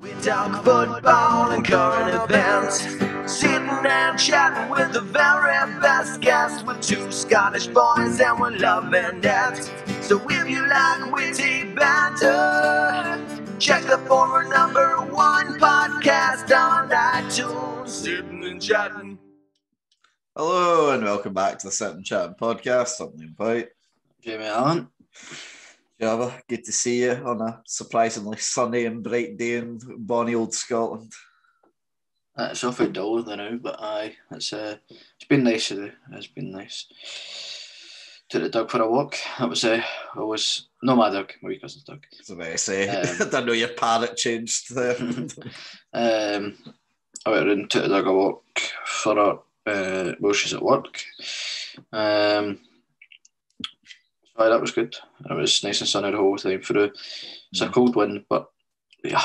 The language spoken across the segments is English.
We talk football and current events. Sitting and chatting with the very best guests with two Scottish boys and we're loving it. So if you like witty banter, check the former number one podcast on iTunes. Sitting and chatting. Hello and welcome back to the Sit and Chat podcast. I'm Liam Whyte. Jamie Allan. Java, good to see you on a surprisingly sunny and bright day in bonny old Scotland. Uh, It's awfully dull there now, but aye, it's uh, it's been nice today. It's been nice. Took the dog for a walk. That was uh, I was no my dog, my wee cousin's dog. So I say, Um, I don't know your parrot changed there. Um, I went and took the dog a walk for her uh, while she's at work. Um, aye, that was good. It was nice and sunny the whole time through. It's a cold wind, but yeah,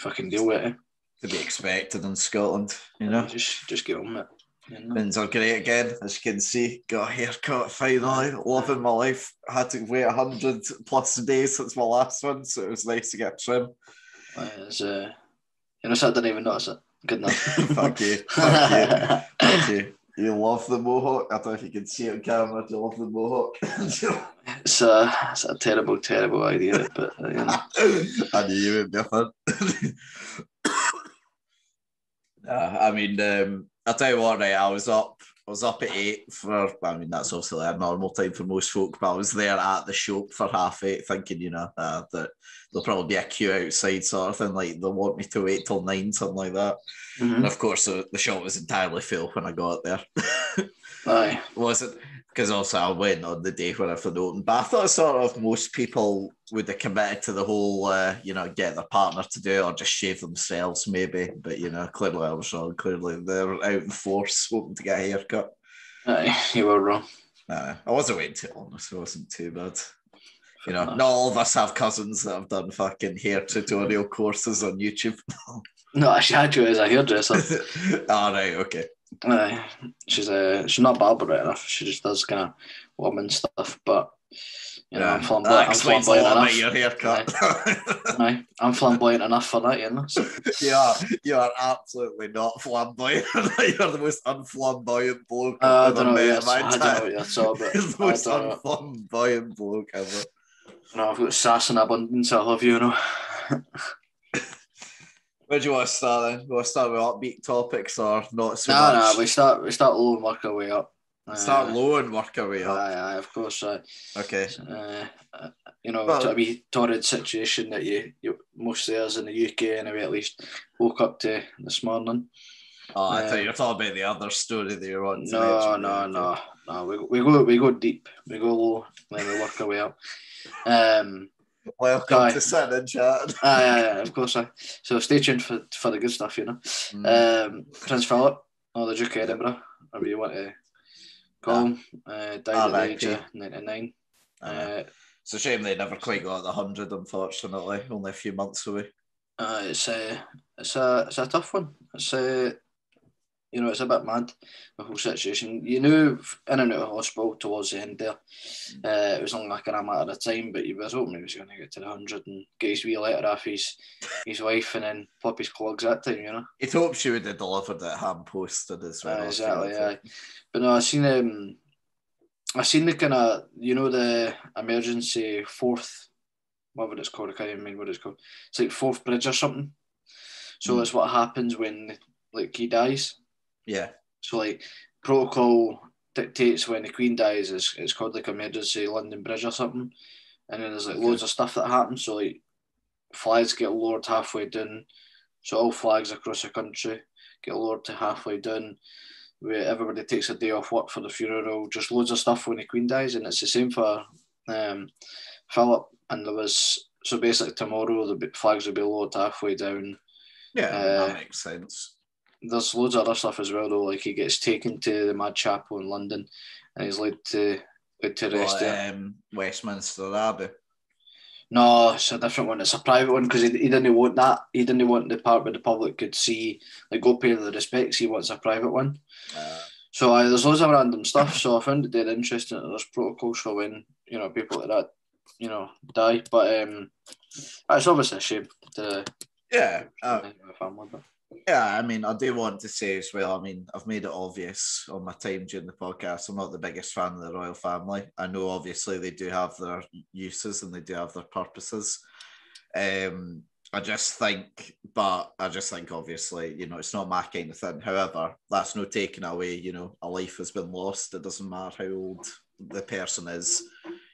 fucking deal with it. to be expected in Scotland, you know. Just just get on with it. you know. Things are great again, as you can see. Got a haircut finally, loving my life. had to wait 100 plus days since my last one, so it was nice to get a trim. It's, uh, you know, so I didn't even notice it. Good enough. You. Fuck you. Fuck you. You love the mohawk. I don't know if you can see it on camera. You love the mohawk. it's, a, it's a terrible, terrible idea, but uh, you know. I knew you would be a fan. Uh, I mean, um, I'll tell you what, right? I was up. I was up at eight for. I mean, that's obviously a normal time for most folk, but I was there at the shop for half eight, thinking, you know, uh, that there'll probably be a queue outside, sort of thing. Like they'll want me to wait till nine, something like that. And Mhm. of course, the, the shop was entirely full when I got there. Aye. wasn't because also I went on the day when I found open. But I thought sort of most people would have committed to the whole, uh, you know, get their partner to do it or just shave themselves, maybe. But you know, clearly I was wrong. Clearly they're out in force hoping to get a haircut. Aye, you were wrong. Nah, I wasn't waiting too long, so it wasn't too bad. You know, not all of us have cousins that have done fucking hair tutorial courses on YouTube. No, actually, I had you as a hairdresser. All right, okay. Aye. She's uh, she's not barber right enough. She just does kind of woman stuff, but you know, I'm that flamboyant, I'm a flamboyant enough. your haircut. Aye, I'm flamboyant enough for that, you know. So, You are, you are absolutely not flamboyant. You're the most unflamboyant bloke uh, I I've don't ever know. met in my I don't know what about. You're the most unflamboyant bloke ever. No, I've got sass in abundance. I love you, you know. Where do you want to start then? Do you want to start with upbeat topics or not so No, much? no, we start we start low and work our way up. Start Uh, low and work our way up. Aye, aye, of course. Aye. Okay. Uh, you know, Well- to a wee torrid situation that you, you most of us in the UK anyway at least woke up to this morning. Oh, I Uh, thought you were talking about the other story that you're on. No, no, no, no. We, we go we go deep. We go low, then we work our way up. Um, Welcome Aye. to Sit and Chat. aye, aye, aye, of course. Aye. So stay tuned for for the good stuff, you know. Mm. Um, Prince Philip, or the Duke of Edinburgh, whatever you want to call him, uh, died at the age of ninety nine. Uh, it's a shame they never quite got the 100, unfortunately. Only a few months away. Uh, it's a it's a it's a tough one. It's a you know it's a bit mad the whole situation. You knew in and out of hospital towards the end there, uh, it was only like a matter of time. But you was hoping he was going to get to the hundred and get his wee letter off his his wife and then pop his clogs that time. You know. You'd hope she would have delivered it hand posted as well. Feel exactly. Aye. But no, I seen um, I seen the kind of you know the emergency Forth, whatever it's called. I can't even remember what it's called. It's like Forth Bridge or something. So Hmm. it's what happens when like he dies. Yeah. So like protocol dictates when the Queen dies. It's, it's called like emergency London Bridge or something. And then there's like loads of stuff that happens. So like flags get lowered halfway down. So all flags across the country get lowered to halfway down. Where everybody takes a day off work for the funeral. Just loads of stuff when the Queen dies, and it's the same for um, Philip. And there was so basically tomorrow the flags will be lowered halfway down Yeah, Uh, that makes sense. There's loads of other stuff as well though. Like he gets taken to the Mad Chapel in London, and he's led to led to rest there. um, Westminster Abbey. No, it's a different one. It's a private one because he, he didn't want that. He didn't want the part where the public could see, like, go pay the respects. He wants a private one. Uh, So uh, there's loads of random stuff. So I found it dead interesting. that There's protocols for when you know people like that, you know, die. But um, it's obviously a shame to Yeah, uh, my family, but yeah. I mean, I do want to say as well. I mean, I've made it obvious on my time during the podcast. I'm not the biggest fan of the royal family. I know, obviously, they do have their uses and they do have their purposes. Um, I just think, but I just think, obviously, you know, it's not my kind of thing. However, that's no taking away. You know, a life has been lost. It doesn't matter how old the person is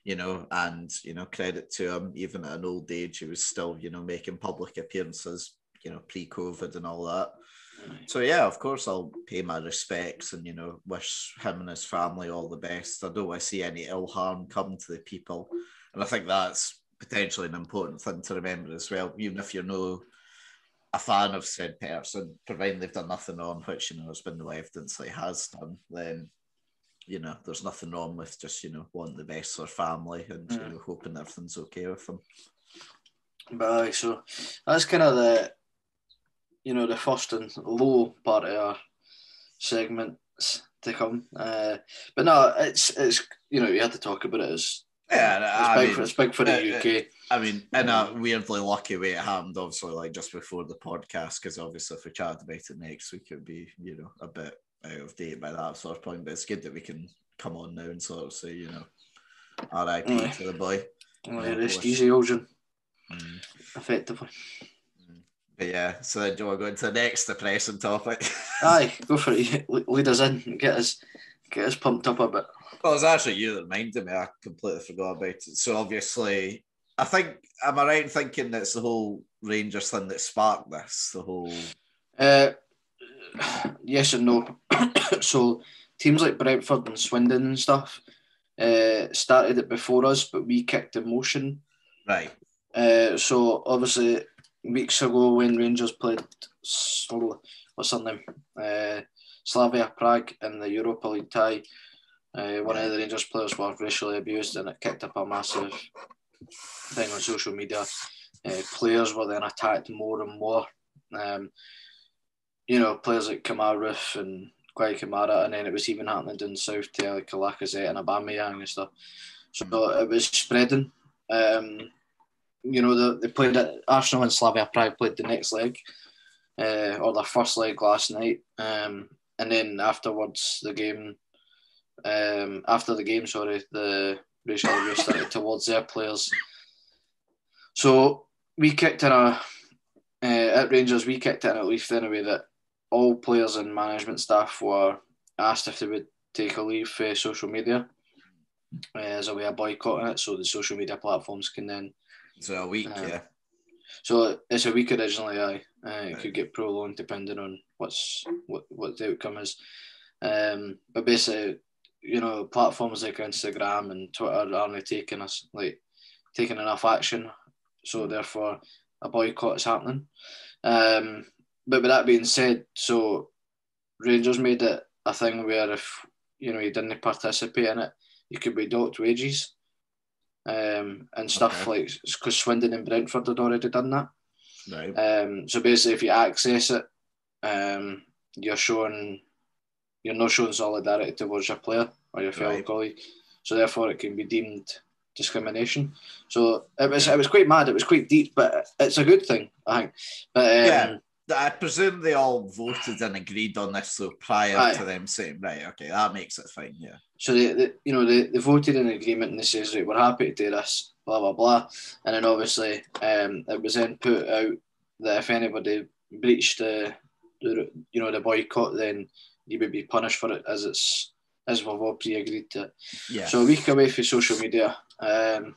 you know, and you know, credit to him, even at an old age, he was still, you know, making public appearances, you know, pre-COVID and all that. So yeah, of course, I'll pay my respects and you know, wish him and his family all the best. I don't want to see any ill harm come to the people, and I think that's potentially an important thing to remember as well. Even if you're no a fan of said person, providing they've done nothing wrong, which you know has been no evidence that he has done, then you know, there's nothing wrong with just, you know, wanting the best for family and you mm. know, hoping everything's okay with them. But so that's kind of the, you know, the first and low part of our segments to come. Uh, but no, it's it's you know you had to talk about it as Yeah, it's big mean, for it's big for the uh, UK. I mean, in a weirdly lucky way, it happened obviously like just before the podcast because obviously if we chatted about it next week, it'd be you know a bit out of date by that sort of point. But it's good that we can come on now and sort of say you know, R.I.P. Aye. to the boy. Oh, yeah, rest of easy, Elgin, Mm. effectively. But yeah, so then do to go into the next depressing topic? Aye, go for it. Lead us in. Get us get us pumped up a bit. Well, it's actually you that reminded me. I completely forgot about it. So obviously, I think am I right in thinking that it's the whole Rangers thing that sparked this? The whole Uh, yes and no. so teams like Brentford and Swindon and stuff uh, started it before us, but we kicked the motion. right, Uh, so obviously weeks ago when Rangers played what's her name, uh, Slavia Prague in the Europa League tie, uh, one of the Rangers players was racially abused and it kicked up a massive thing on social media. Uh, players were then attacked more and more. Um, you know, players like Kemar Roofe and Kwai Kamara, and then it was even happening down south to like Lacazette and Aubameyang and stuff. So it was spreading. Um, you know, they, they played at Arsenal and Slavia Prague played the next leg, uh, or their first leg last night. Um, and then afterwards, the game, um, after the game, sorry, the racial abuse started towards their players. So we kicked in a, uh, at Rangers, we kicked in a leaf in a way that all players and management staff were asked if they would take a leave for social media uh, as a way of boycotting it, so the social media platforms can then so a week, Uh, yeah, so it's a week originally, aye. Uh, it could get prolonged depending on what's what, what the outcome is. Um, but basically, you know, platforms like Instagram and Twitter aren't taking us like taking enough action, so therefore a boycott is happening. Um, but with that being said, so Rangers made it a thing where if you know you didn't participate in it, you could be docked wages um, and stuff like because Swindon and Brentford had already done that. right, Um, so basically, if you access it, um, you're showing you're not showing solidarity towards your player or your fellow Right. colleague. So therefore, it can be deemed discrimination. So it was it was quite mad. It was quite deep, but it's a good thing, I think. But um, Yeah. I presume they all voted and agreed on this, so prior to them saying, right, okay, that makes it fine, yeah. So they, they you know, they, they voted in agreement and they says, right, we're happy to do this, blah blah blah. And then obviously, um, it was then put out that if anybody breached the, the you know, the boycott, then you would be punished for it, as it's as we've all pre-agreed to. Yeah. So a week away from social media. Um,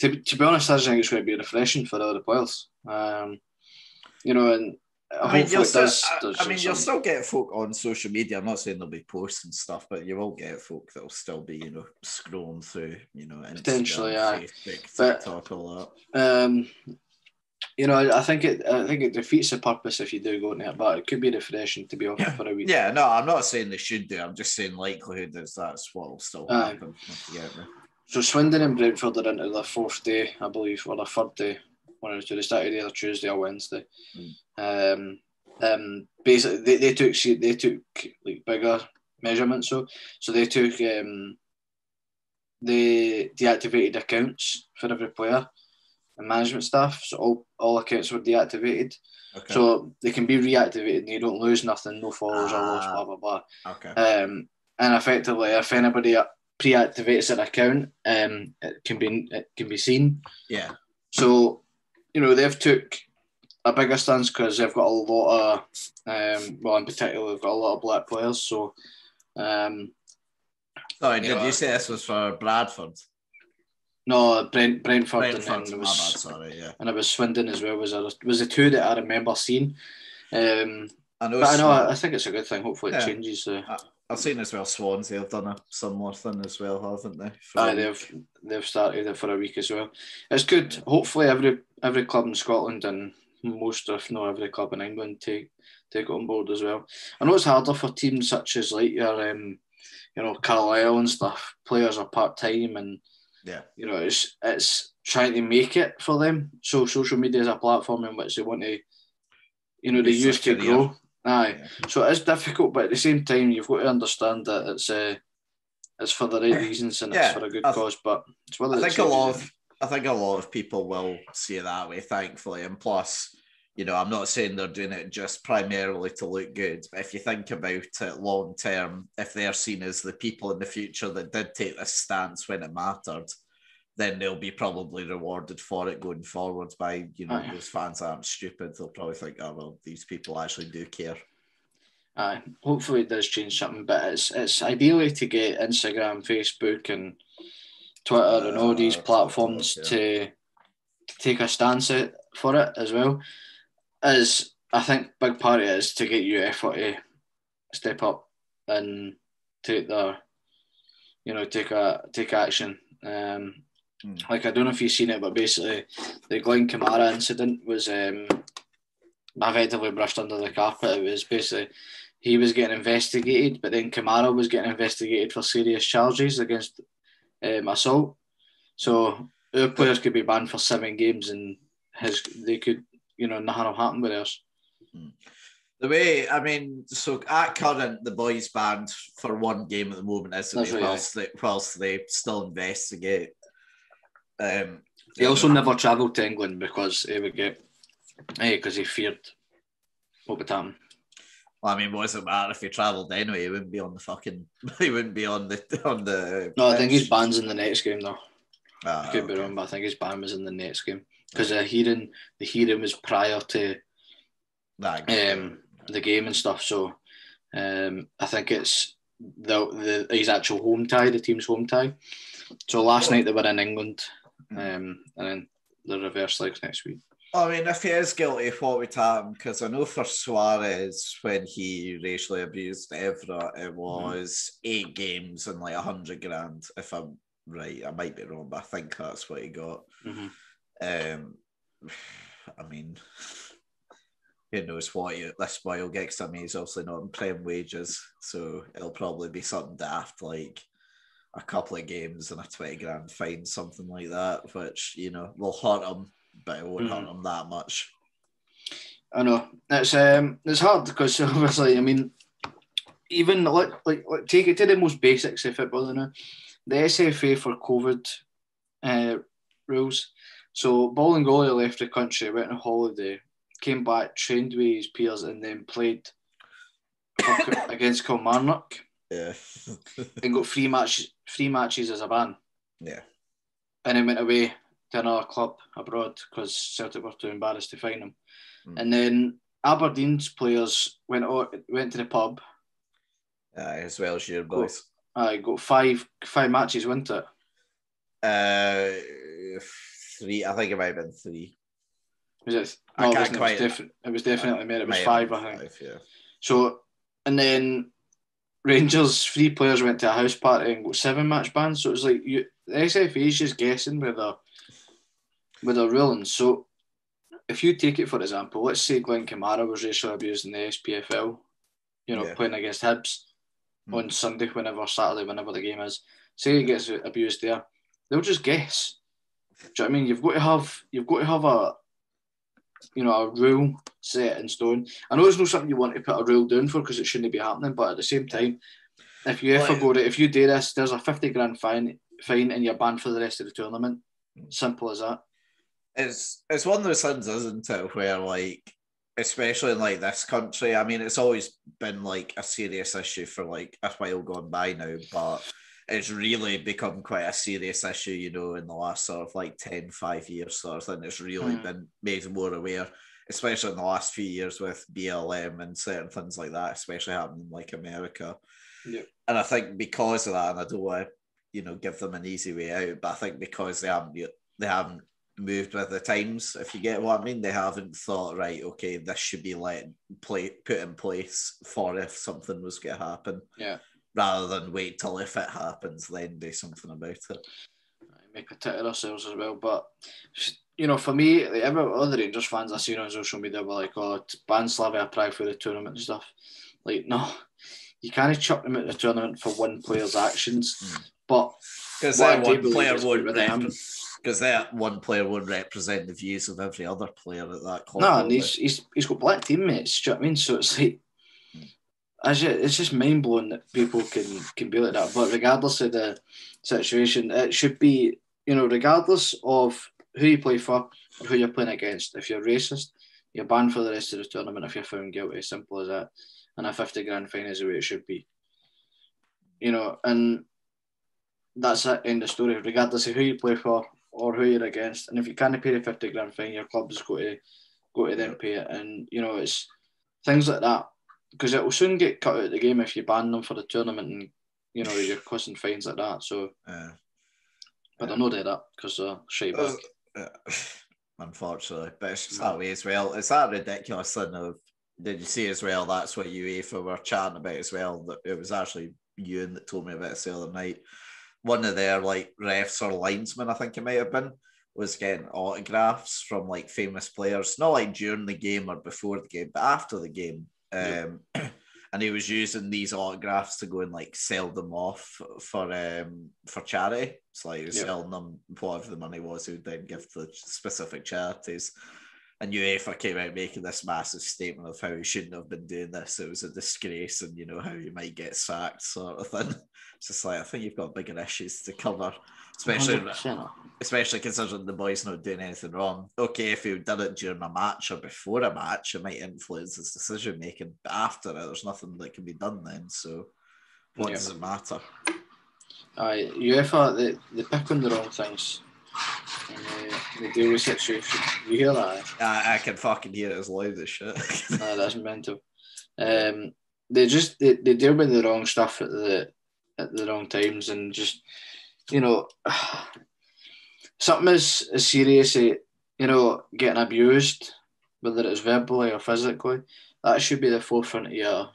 to, to be honest, I just think it's going to be refreshing for other players. Um, you know, and I mean, you'll still, does- does I mean, you'll still get folk on social media. I'm not saying there'll be posts and stuff, but you will get folk that'll still be, you know, scrolling through, you know, Instagram, Potentially, aye. Facebook, But- TikTok, all Um, you know, I think it. I think it defeats the purpose if you do go into it, but it could be refreshing to be off for a week. Yeah, no, I'm not saying they should do. I'm just saying likelihood is that's what will still happen. if you. So Swindon and Brentford are into their fourth day, I believe, or their third day. One or two. They started either Tuesday or Wednesday. Um, um, basically, they, they took they took like bigger measurements. So so they took um, they deactivated accounts for every player. and management staff. So all, all accounts were deactivated. Okay. So they can be reactivated and you don't lose nothing, no followers or loss, Ah. blah, blah, blah. okay. Um, and effectively, if anybody pre-activates an account, um, it can be it can be seen. yeah. So, you know, they've took a bigger stance because they've got a lot of, um, well, in particular, they've got a lot of black players. So, um, Sorry, did Yeah. you say this was for Bradford? no, Brent, Brentford, Brentford, and then it bad, sorry, yeah. and it was Swindon as well. Was there, was the two that I remember seeing. Um, I know, but I know, I think it's a good thing. Hopefully, it changes. Uh, I've seen as well Swansea have done a similar thing as well, haven't they? For Aye, they've they've started it for a week as well. It's good. Hopefully, every every club in Scotland and most, if not every club in England, take take it on board as well. I know it's harder for teams such as like your, um, you know, Carlisle and stuff. Players are part time, and Yeah. you know, it's it's trying to make it for them. So social media is a platform in which they want to, you know, they use to grow. Aye. Yeah. So it's difficult, but at the same time, you've got to understand that it's uh, it's for the right reasons and Yeah, it's for a good th- cause. But it's whether I it think a lot of I think a lot of people will see it that way, thankfully. And plus, you know, I'm not saying they're doing it just primarily to look good, but if you think about it long term, if they're seen as the people in the future that did take this stance when it mattered, then they'll be probably rewarded for it going forward by, you know, those fans aren't stupid. They'll probably think, oh well, these people actually do care. Aye, hopefully it does change something, but it's it's ideally to get Instagram, Facebook, and Twitter and all these platforms yeah. to, to take a stance for it as well. As I think big part of it is to get UEFA to step up and take their, you know, take a take action. Um, Hmm. like I don't know if you've seen it, but basically the Glen Kamara incident was um, effectively brushed under the carpet. It was basically he was getting investigated, but then Kamara was getting investigated for serious charges against um, assault. So our players could be banned for seven games, and his they could, you know, nothing will happen with us. The way, I mean, so at current, the boys banned for one game at the moment, isn't it? right, Whilst they, whilst they still investigate. Um, He also never travelled to England because he would get, hey, because he feared what would happen. Well, I mean, what does it matter if he travelled anyway? He wouldn't be on the fucking. He wouldn't be on the on the. No, I think his pitch. ban's in the next game though. Ah, I could be wrong, but I think his ban was in the next game because the hearing the hearing was prior to um, the game and stuff. So um, I think it's the, the his actual home tie, the team's home tie. So last night they were in England, um, and then the reverse legs next week. I mean, if he is guilty, what would happen? Because I know for Suarez, when he racially abused Evra, it was eight games and like a hundred grand. If I'm right, I might be wrong, but I think that's what he got. Mhm. Um, I mean, who knows what he, this boy will get? 'cause I mean, he's obviously not in prem wages, so it'll probably be something daft like a couple of games and a twenty grand fine, something like that, which you know will hurt him, but it won't hurt him that much. I know. It's um it's hard because obviously I mean even like like, like take it to the most basics of football you know. The SFA for COVID uh, rules. So Bolingoli left the country, went on holiday, came back, trained with his peers, and then played against Kilmarnock. Yeah, and got three match three matches as a ban, yeah, and then went away to another club abroad because Celtic were too embarrassed to find him. Mm. And then Aberdeen's players went out, went to the pub. Aye, as well as your boys. I got five five matches, wasn't it? Uh, three. I think it might have been three. Was it? No, it, can't wasn't. it, was defi- it was definitely more. It was five, I think. five, yeah. So, and then Rangers three players went to a house party and got seven match bans. So it was like you, the SFA is just guessing a with a ruling. So if you take it for example, let's say Glen Kamara was racially abused in the SPFL, you know, Yeah. playing against Hibs Hmm. on Sunday, whenever Saturday, whenever the game is. Say he gets abused there, they'll just guess. Do you know what I mean? You've got to have you've got to have a you know a rule set in stone. I know it's not something you want to put a rule down for because it shouldn't be happening, but at the same time, if you ever go to if you do this, there's a fifty grand fine fine and you're banned for the rest of the tournament. Simple as that. It's it's one of those things, isn't it, where like especially in like this country, I mean, it's always been like a serious issue for like a while gone by now, but it's really become quite a serious issue, you know, in the last sort of like 10, 5 years sort of thing. It's really Mm. been made more aware, especially in the last few years with BLM and certain things like that, especially happening in like America. Yep. And I think because of that, and I don't want to, you know, give them an easy way out, but I think because they haven't they haven't moved with the times, if you get what I mean, they haven't thought, right, okay, this should be let play put in place for if something was going to happen Yeah. rather than wait till if it happens, then do something about it. make a tit of ourselves as well. But you know, for me, like every other Rangers fans I see on social media were like, "Oh, it's ban Slavia Prague for the tournament and stuff." Like, no, you can't chuck them at the tournament for one player's actions. Mm. But Because that one player is won't with them- because that one player won't represent the views of every other player at that club. no, and he's, he's he's got black teammates. Do you know what I mean? So it's like. As you, it's just mind blowing that people can can be like that. But regardless of the situation, it should be you know regardless of who you play for or who you're playing against. If you're racist, you're banned for the rest of the tournament. If you're found guilty, simple as that. And a fifty grand fine is the way it should be. You know, and that's it. End of story. Regardless of who you play for or who you're against, and if you can't pay the fifty grand fine, your club's got to go to them pay it. And you know, it's things like that because it will soon get cut out of the game if you ban them for the tournament and you know you're causing fines like that. So, Yeah. but they're not doing that because they're straight back. Uh, unfortunately, but it's just that way as well. It's that ridiculous thing of. Did you see as well? That's what UEFA were chatting about as well. That it was actually Ewan that told me about this the other night. One of their like refs or linesmen, I think it might have been, was getting autographs from like famous players, not like during the game or before the game, but after the game. Um, and he was using these autographs to go and like sell them off for um for charity. So like he was Yeah. selling them whatever the money was, he would then give to the specific charities. And UEFA came out making this massive statement of how he shouldn't have been doing this. It was a disgrace, and you know how you might get sacked, sort of thing. It's just like I think you've got bigger issues to cover, especially 100%. especially considering the boy's not doing anything wrong. Okay, if he did it during a match or before a match, it might influence his decision making. But after it, there's nothing that can be done then. So, what Yeah. does it matter? Aye, UEFA they, they pick on the wrong things. And deal with situations. You hear that? eh? I, I can fucking hear it as loud as shit. Aye, that's mental. Um, they just they, they deal with the wrong stuff at the at the wrong times and just you know something as, as serious as you know getting abused, whether it's verbally or physically, that should be the forefront of your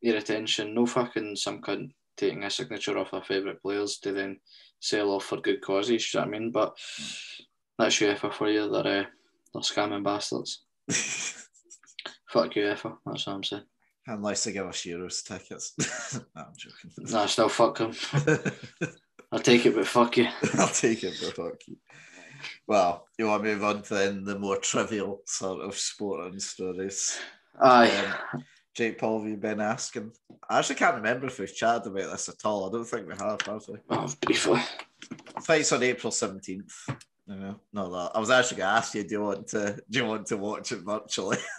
your attention. No fucking some cunt taking a signature off their favourite players to then sell off for good causes. You know what I mean? But that's UEFA for you. They're uh, they're scamming bastards. Fuck UEFA. That's what I'm saying. Unless they give us Euros tickets. no, I'm joking. No, I still fuck them. I'll take it, but fuck you. I'll take it for fuck you. Well, you want to move on to then the more trivial sort of sporting stories. Aye. Um, Jake Paul, have you been asking? I actually can't remember if we've chatted about this at all. I don't think we have, have we? Oh, briefly. Fights on April seventeenth. No, not that. I was actually going to ask you, do you want to do you want to watch it virtually?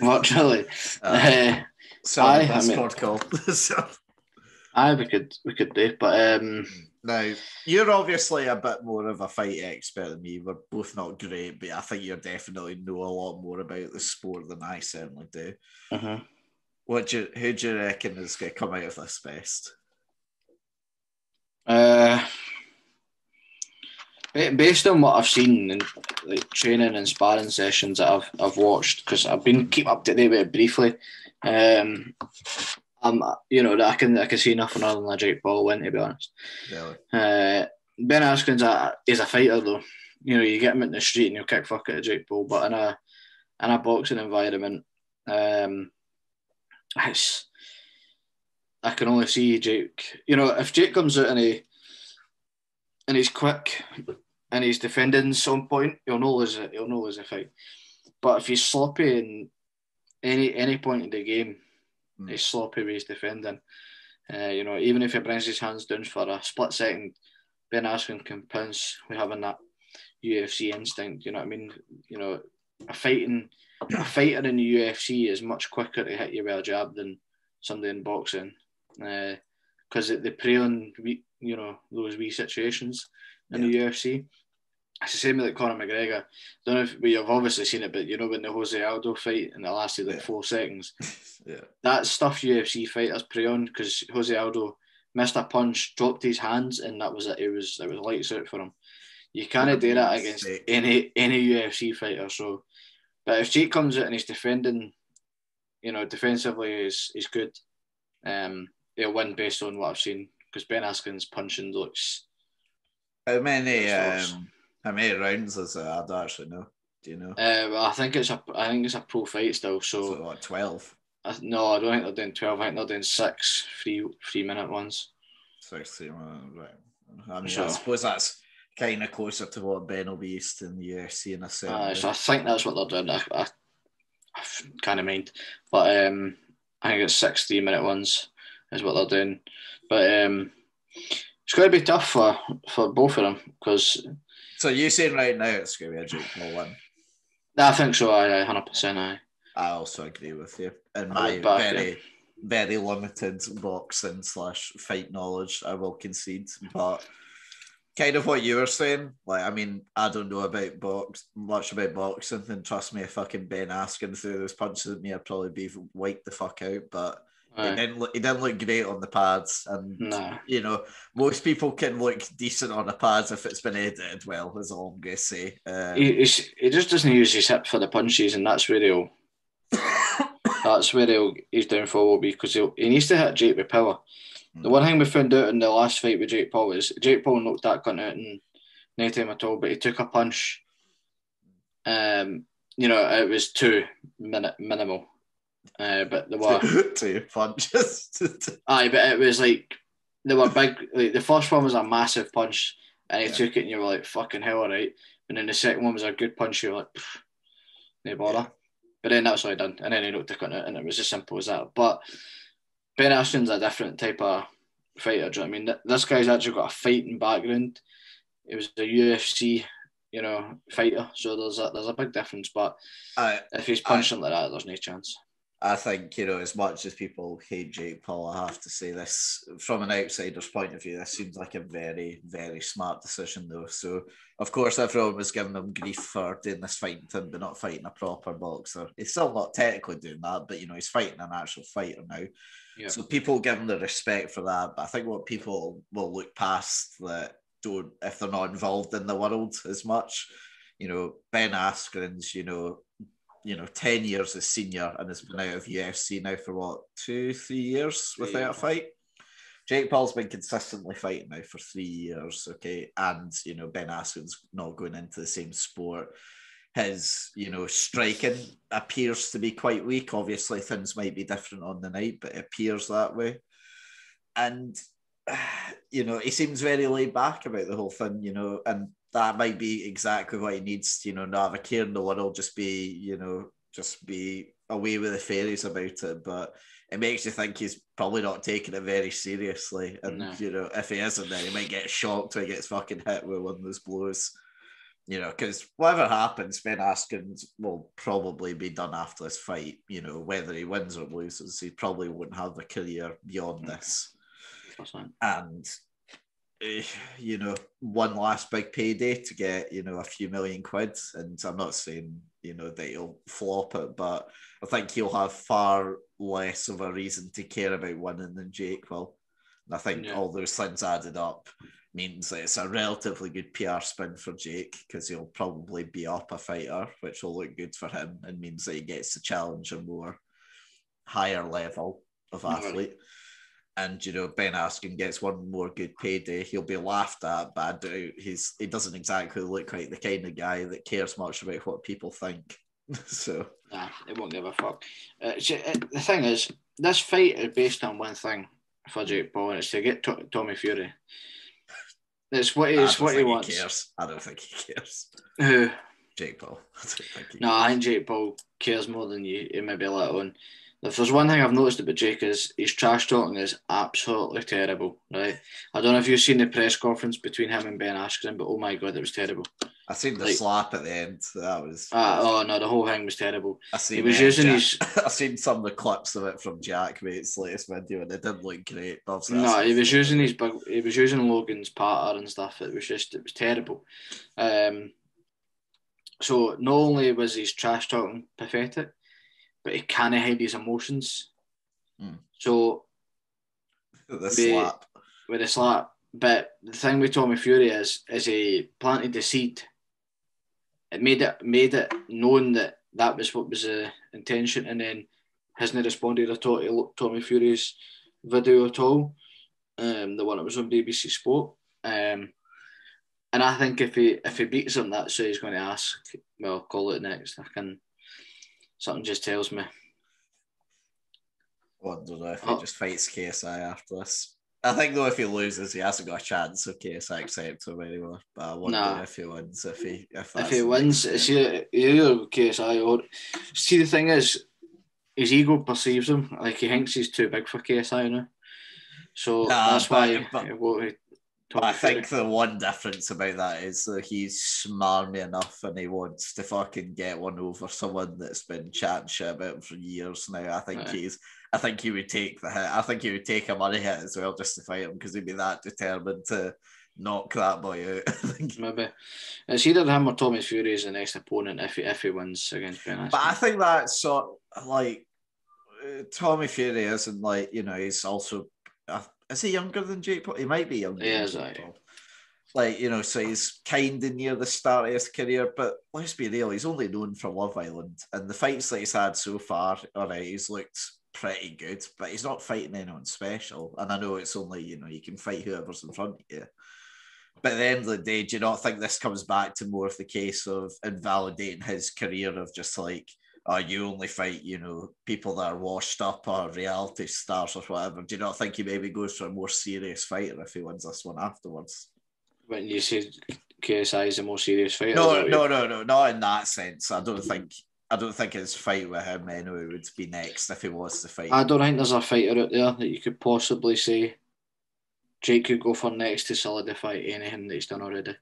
Virtually. uh, Uh, so I Discord mean- call. so, aye, we could we could do, but um, now you're obviously a bit more of a fight expert than me. We're both not great, but I think you definitely know a lot more about the sport than I certainly do. mhm. What do you, who do you reckon is going to come out of this best? uh, based on what I've seen in like training and sparring sessions that I've I've watched, because I've been keep up to date with it briefly. Um, I'm you know I can I can see nothing other than a Jake Paul win to be honest. Really? Uh, ben Askren's a is a fighter though. You know, you get him in the street and he'll kick fuck at a Jake Paul, but in a in a boxing environment, um, it's I can only see Jake. You know, if Jake comes out and he and he's quick and he's defending some point, he'll know lose it. He'll know lose a fight. But if he's sloppy in any any point in the game, He's sloppy with his defending. Uh, you know, even if he brings his hands down for a split second, Ben Askren can pounce with having that UFC instinct. You know what I mean? You know, a fighting a fighter in the UFC is much quicker to hit you with a jab than somebody in boxing, because uh, they prey on we, you know those wee situations in yeah. the UFC. It's the same with like Conor McGregor. I don't know if we have obviously seen it, but you know when the Jose Aldo fight and it lasted like yeah. four seconds. yeah, that stuff UFC fighters prey on because Jose Aldo missed a punch, dropped his hands, and that was it. It was it was lights out for him. You can't do that against any any UFC fighter. So, but if Jake comes out and he's defending, you know, defensively is is good. Um, he'll win based on what I've seen because Ben Askren's punching looks. How many um, how many rounds is it? I don't actually know. Do you know? Uh, well, I think it's a I think it's a pro fight still. So, so what twelve? I, no, I don't think they're doing twelve. I think they're doing six three three minute ones. Six three minute, right? I mean, so, I suppose that's kind of closer to what Ben will be used to in the UFC in a sense. Uh, so I think that's what they're doing. I, I, I kind of mind, but um, I think it's six three minute ones is what they're doing. But um, it's going to be tough for, for both of them because. So you saying right now it's going to be a Jake Paul one? I think so. I hundred percent. I. I also agree with you. In my very, very limited boxing slash fight knowledge, I will concede. But kind of what you were saying. Like, I mean, I don't know about box much about boxing, and trust me, if fucking Ben Askren threw those punches at me, I'd probably be wiped the fuck out. But he didn't look, he didn't look great on the pads, and nah. you know most people can look decent on the pads if it's been edited well. Is all I'm gonna say. Um, he, he just doesn't use his hip for the punches, and that's where he'll. that's where he'll, his downfall will be because he needs to hit Jake with power. The one thing we found out in the last fight with Jake Paul is Jake Paul knocked that gun out in no time at all, but he took a punch. Um, you know, it was two minute minimal. Uh, but there were two punches. aye, but it was like they were big. Like the first one was a massive punch, and he yeah. took it, and you were like, "Fucking hell, alright." And then the second one was a good punch. You were like, "No bother." Yeah. But then that's all I done, and then he knocked it out, and it was as simple as that. But Ben Askren's a different type of fighter. Do you know I mean? This guy's actually got a fighting background. He was a UFC, you know, fighter. So there's a there's a big difference. But I, if he's punching I, like that, there's no chance. I think, you know, as much as people hate Jake Paul, I have to say this from an outsider's point of view, this seems like a very, very smart decision, though. So, of course, everyone was giving him grief for doing this fighting thing, but not fighting a proper boxer. He's still not technically doing that, but, you know, he's fighting an actual fighter now. Yeah. So, people give him the respect for that. But I think what people will look past that don't, if they're not involved in the world as much, you know, Ben Askren's, you know, you know, 10 years as senior and has been out of UFC now for what, two, three years without yeah. a fight. Jake Paul's been consistently fighting now for three years, okay? And, you know, Ben Askren's not going into the same sport. His, you know, striking appears to be quite weak. Obviously, things might be different on the night, but it appears that way. And, you know, he seems very laid back about the whole thing, you know, and that might be exactly what he needs. You know, not have a care in the world, just be, you know, just be away with the fairies about it. But it makes you think he's probably not taking it very seriously. And no. you know, if he isn't, then he might get shocked when he gets fucking hit with one of those blows. You know, because whatever happens, Ben Askren will probably be done after this fight. You know, whether he wins or loses, he probably wouldn't have a career beyond this. And Eh, you know, one last big payday to get, you know, a few million quid. And I'm not saying, you know, that he'll flop it, but I think he'll have far less of a reason to care about winning than Jake will. And I think yeah. all those things added up means that it's a relatively good PR spin for Jake because he'll probably be up a fighter, which will look good for him and means that he gets to challenge a more higher level of athlete and you know Ben Askren gets one more good payday, he'll be laughed at. But I doubt he's he doesn't exactly look like the kind of guy that cares much about what people think. so nah, it won't give a fuck. Uh, it, the thing is, this fight is based on one thing for Jake Paul, and it's to get to- Tommy Fury. It's what is what he wants. He cares. I don't think he cares. Who? Jake Paul. I no, I think Jake Paul cares more than you. He maybe let on. If there's one thing I've noticed about Jake is his trash talking is absolutely terrible, right? I don't know if you've seen the press conference between him and Ben Askren, but oh my god, it was terrible. I seen the Like- slap at the end. That was. Ah, oh no, the whole thing was terrible. I seen he was uh, using Jack- his- I seen some of the clips of it from Jack Maate's latest video, and it didn't look great. But No, he was using his big. He was using Logan's patter and stuff. It was just, it was terrible. Um, so not only was his trash talking pathetic, but he can't hide his emotions. Hmm. So the the- slap. with a slap, but the thing with Tommy Fury is, is he planted the seed. It made it made it known that that was what was the intention, and then hasn't responded at all to Tommy Fury's video at all. Um, the one that was on BBC Sport. Um, and I think if he if he beats him, that's who he's going to ask. Well, call it next. I can. Something just tells me. wonder if he Oh. just fights KSI after this. I think though if he loses, he hasn't got a chance of KSI accepting him anymore. But I wonder Nah. if he wins. If he if, if he wins, it's either, either KSI or see the thing is, his ego perceives him like he thinks he's too big for KSI now. So Nah, that's but- why but- he'll go to But Tommy I think the one difference about that is that he's smarmy enough and he wants to fucking get one over someone that's been chatting shit about him for years now. I think he's I think he would take the hit. I think he would take a money hit as well just to fight him because he'd be that determined to knock that boy out. I think. maybe it's either him or Tommy Fury is the next opponent if he if he wins against Ben But I think that's sort of like uh, Tommy Fury isn't like you know he's also uh, is he younger than Jake Paul? He might be younger. Jake. Paul. Like you know, so he's kind of near the start of his career, but let's be real, he's only known for Love Island, and the fights that he's had so far, all right, he's looked pretty good, but he's not fighting anyone special. And I know it's only you know you can fight whoever's in front of you. But at the end of the day, do you not think this comes back to more of the case of invalidating his career of just like, oh, you only fight, you know, people that are washed up or reality stars or whatever? Do you not think he maybe goes for a more serious fighter if he wins this one afterwards? when you say KSI is a more serious fighter. No, no, no, no, not in that sense. I don't think. I don't think his fight with him anyway would be next if he was to fight. I don't think there's a fighter out there that you could possibly say Jake could go for next to solidify anything that he's done already.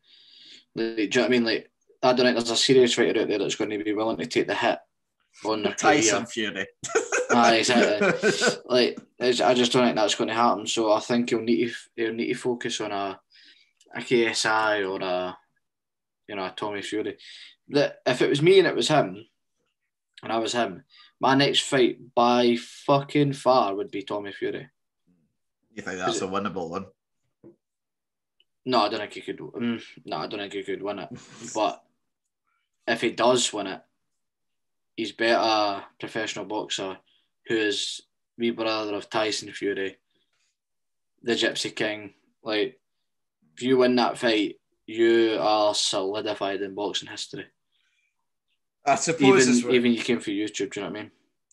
Like, do you know what I mean? Like, I don't think there's a serious fighter out there that's going to be willing to take the hit on their Tyson career. Fury. Aye, exactly. Like, I just don't think that's going to happen. So I think he'll need to he'll need to focus on a a KSI or a you know a Tommy Fury. That if it was me and it was him, and I was him, my next fight by fucking far would be Tommy Fury. you think that's a winnable one? No, I don't think he could. Mm, no, I don't think he could win it. But if he does win it, he's beat a professional boxer who is wee brother of Tyson Fury, the Gypsy King. Like, if you win that fight, you are solidified in boxing history. I suppose Even well, even you came for YouTube. Do you know what I mean?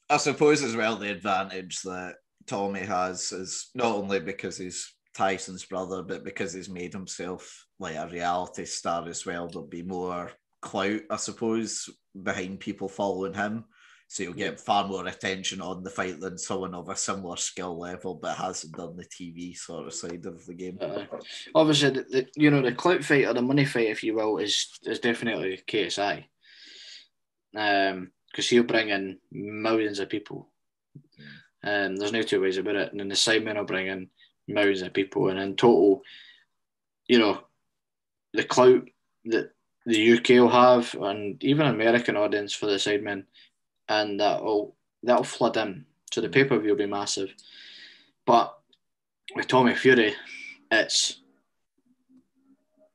I suppose as well the advantage that Tommy has is not only because he's Tyson's brother, but because he's made himself like a reality star as well. There'll be more clout, I suppose, behind people following him. So you'll get far more attention on the fight than someone of a similar skill level but hasn't done the TV sort of side of the game. Uh, obviously, the, the you know the clout fight or the money fight, if you will, is is definitely KSI. Um, because he'll bring in millions of people. Um, there's no two ways about it. And then the Sidemen will bring in millions of people, and in total, you know, the clout that the UK will have, and even American audience for the Sidemen, and that'll that'll flood in. So the pay per view will be massive. But with Tommy Fury, it's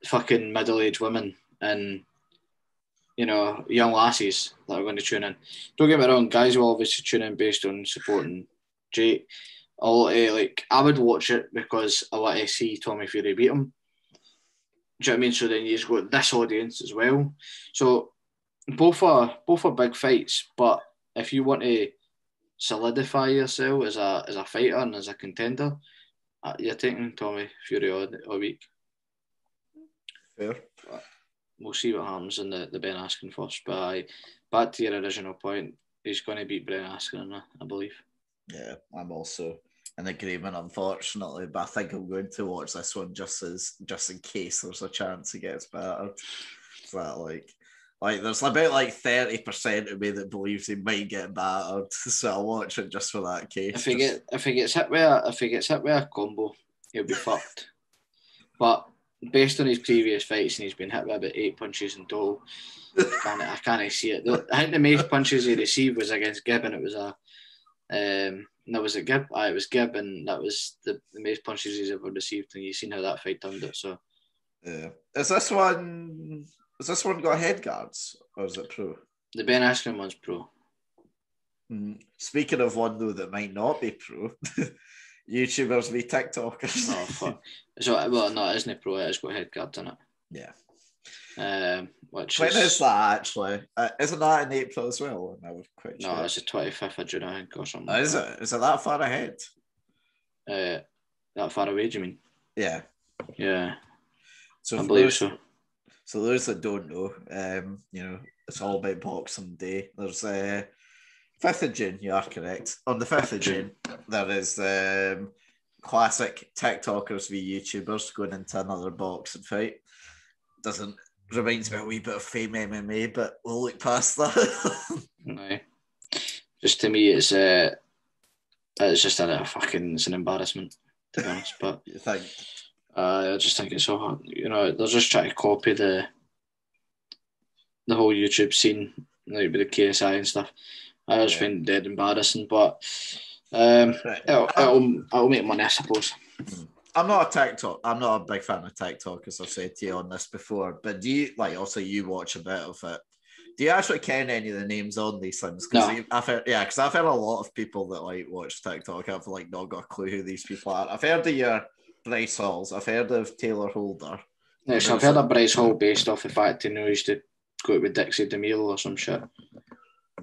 fucking middle aged women and you know young lassies that are going to tune in. Don't get me wrong, guys will obviously tune in based on supporting Jake. I'll uh, like I would watch it because I want to see Tommy Fury beat him. Do you know what I mean? So then you've got this audience as well. So both are both are big fights, but if you want to solidify yourself as a as a fighter and as a contender, uh, you're taking Tommy Fury all, all week. Fair. We'll see what happens in the, the Ben Askren first. But I, back to your original point, he's going to beat Ben Askren, I- I believe. Yeah, I'm also in agreement, unfortunately, but I think I'm going to watch this one just as just in case there's a chance he gets better. that like like there's about like thirty percent of me that believes he might get battered, so I'll watch it just for that case. If he get if he gets hit with a if he gets hit with a combo, he'll be fucked. But based on his previous fights, and he's been hit with about eight punches in total. I can't, I can't see it. I think the most punches he received was against Gib, and it was a um. That was a Gib. Aye, it was Gib, and that was the, the most punches he's ever received. And you've seen how that fight turned out. So yeah. Is this one? Has this one got head guards or is it pro? the Ben Askren one's pro. Mm. Speaking of one though that might not be pro, YouTubers be TikTokers. Oh fuck. So well, no, it isn't pro. It's got head guards in it. Yeah. Um, which When is, is that actually? Uh, isn't that in April as well? No, we're quite No, sure. it's the twenty fifth of June, I think, or something. Oh, is it? Is it that far ahead? Uh, that far away? Do you mean? Yeah. Yeah, So I believe those- so. So those that don't know, um, you know, it's all about Boxing Day. There's uh, fifth of June. You are correct. On the fifth of June, there is um, classic TikTokers v YouTubers going into another boxing fight. Doesn't reminds me a wee bit of Fame MMA, but we'll look past that. Aye. Just to me, it's uh, it's just a, fucking it's an embarrassment to be honest. But you think? uh, I just think it's so hard. You know, they're just trying to copy the the whole YouTube scene, like with the KSI and stuff. I just Yeah. find it dead embarrassing, but um, it'll, it'll, it'll make money, I suppose. I'm not a TikTok. I'm not a big fan of TikTok, as I've said to you on this before. But do you like? Also, you watch a bit of it. Do you actually ken any of the names on these things? Because No. I've heard, yeah, because I've heard a lot of people that like watch TikTok. I've like not got a clue who these people are. I've heard of your Bryce Halls. I've heard of Taylor Holder. Yeah, so I've heard of Bryce Hall based off the fact he used to go out with Dixie D'Amelio or some shit.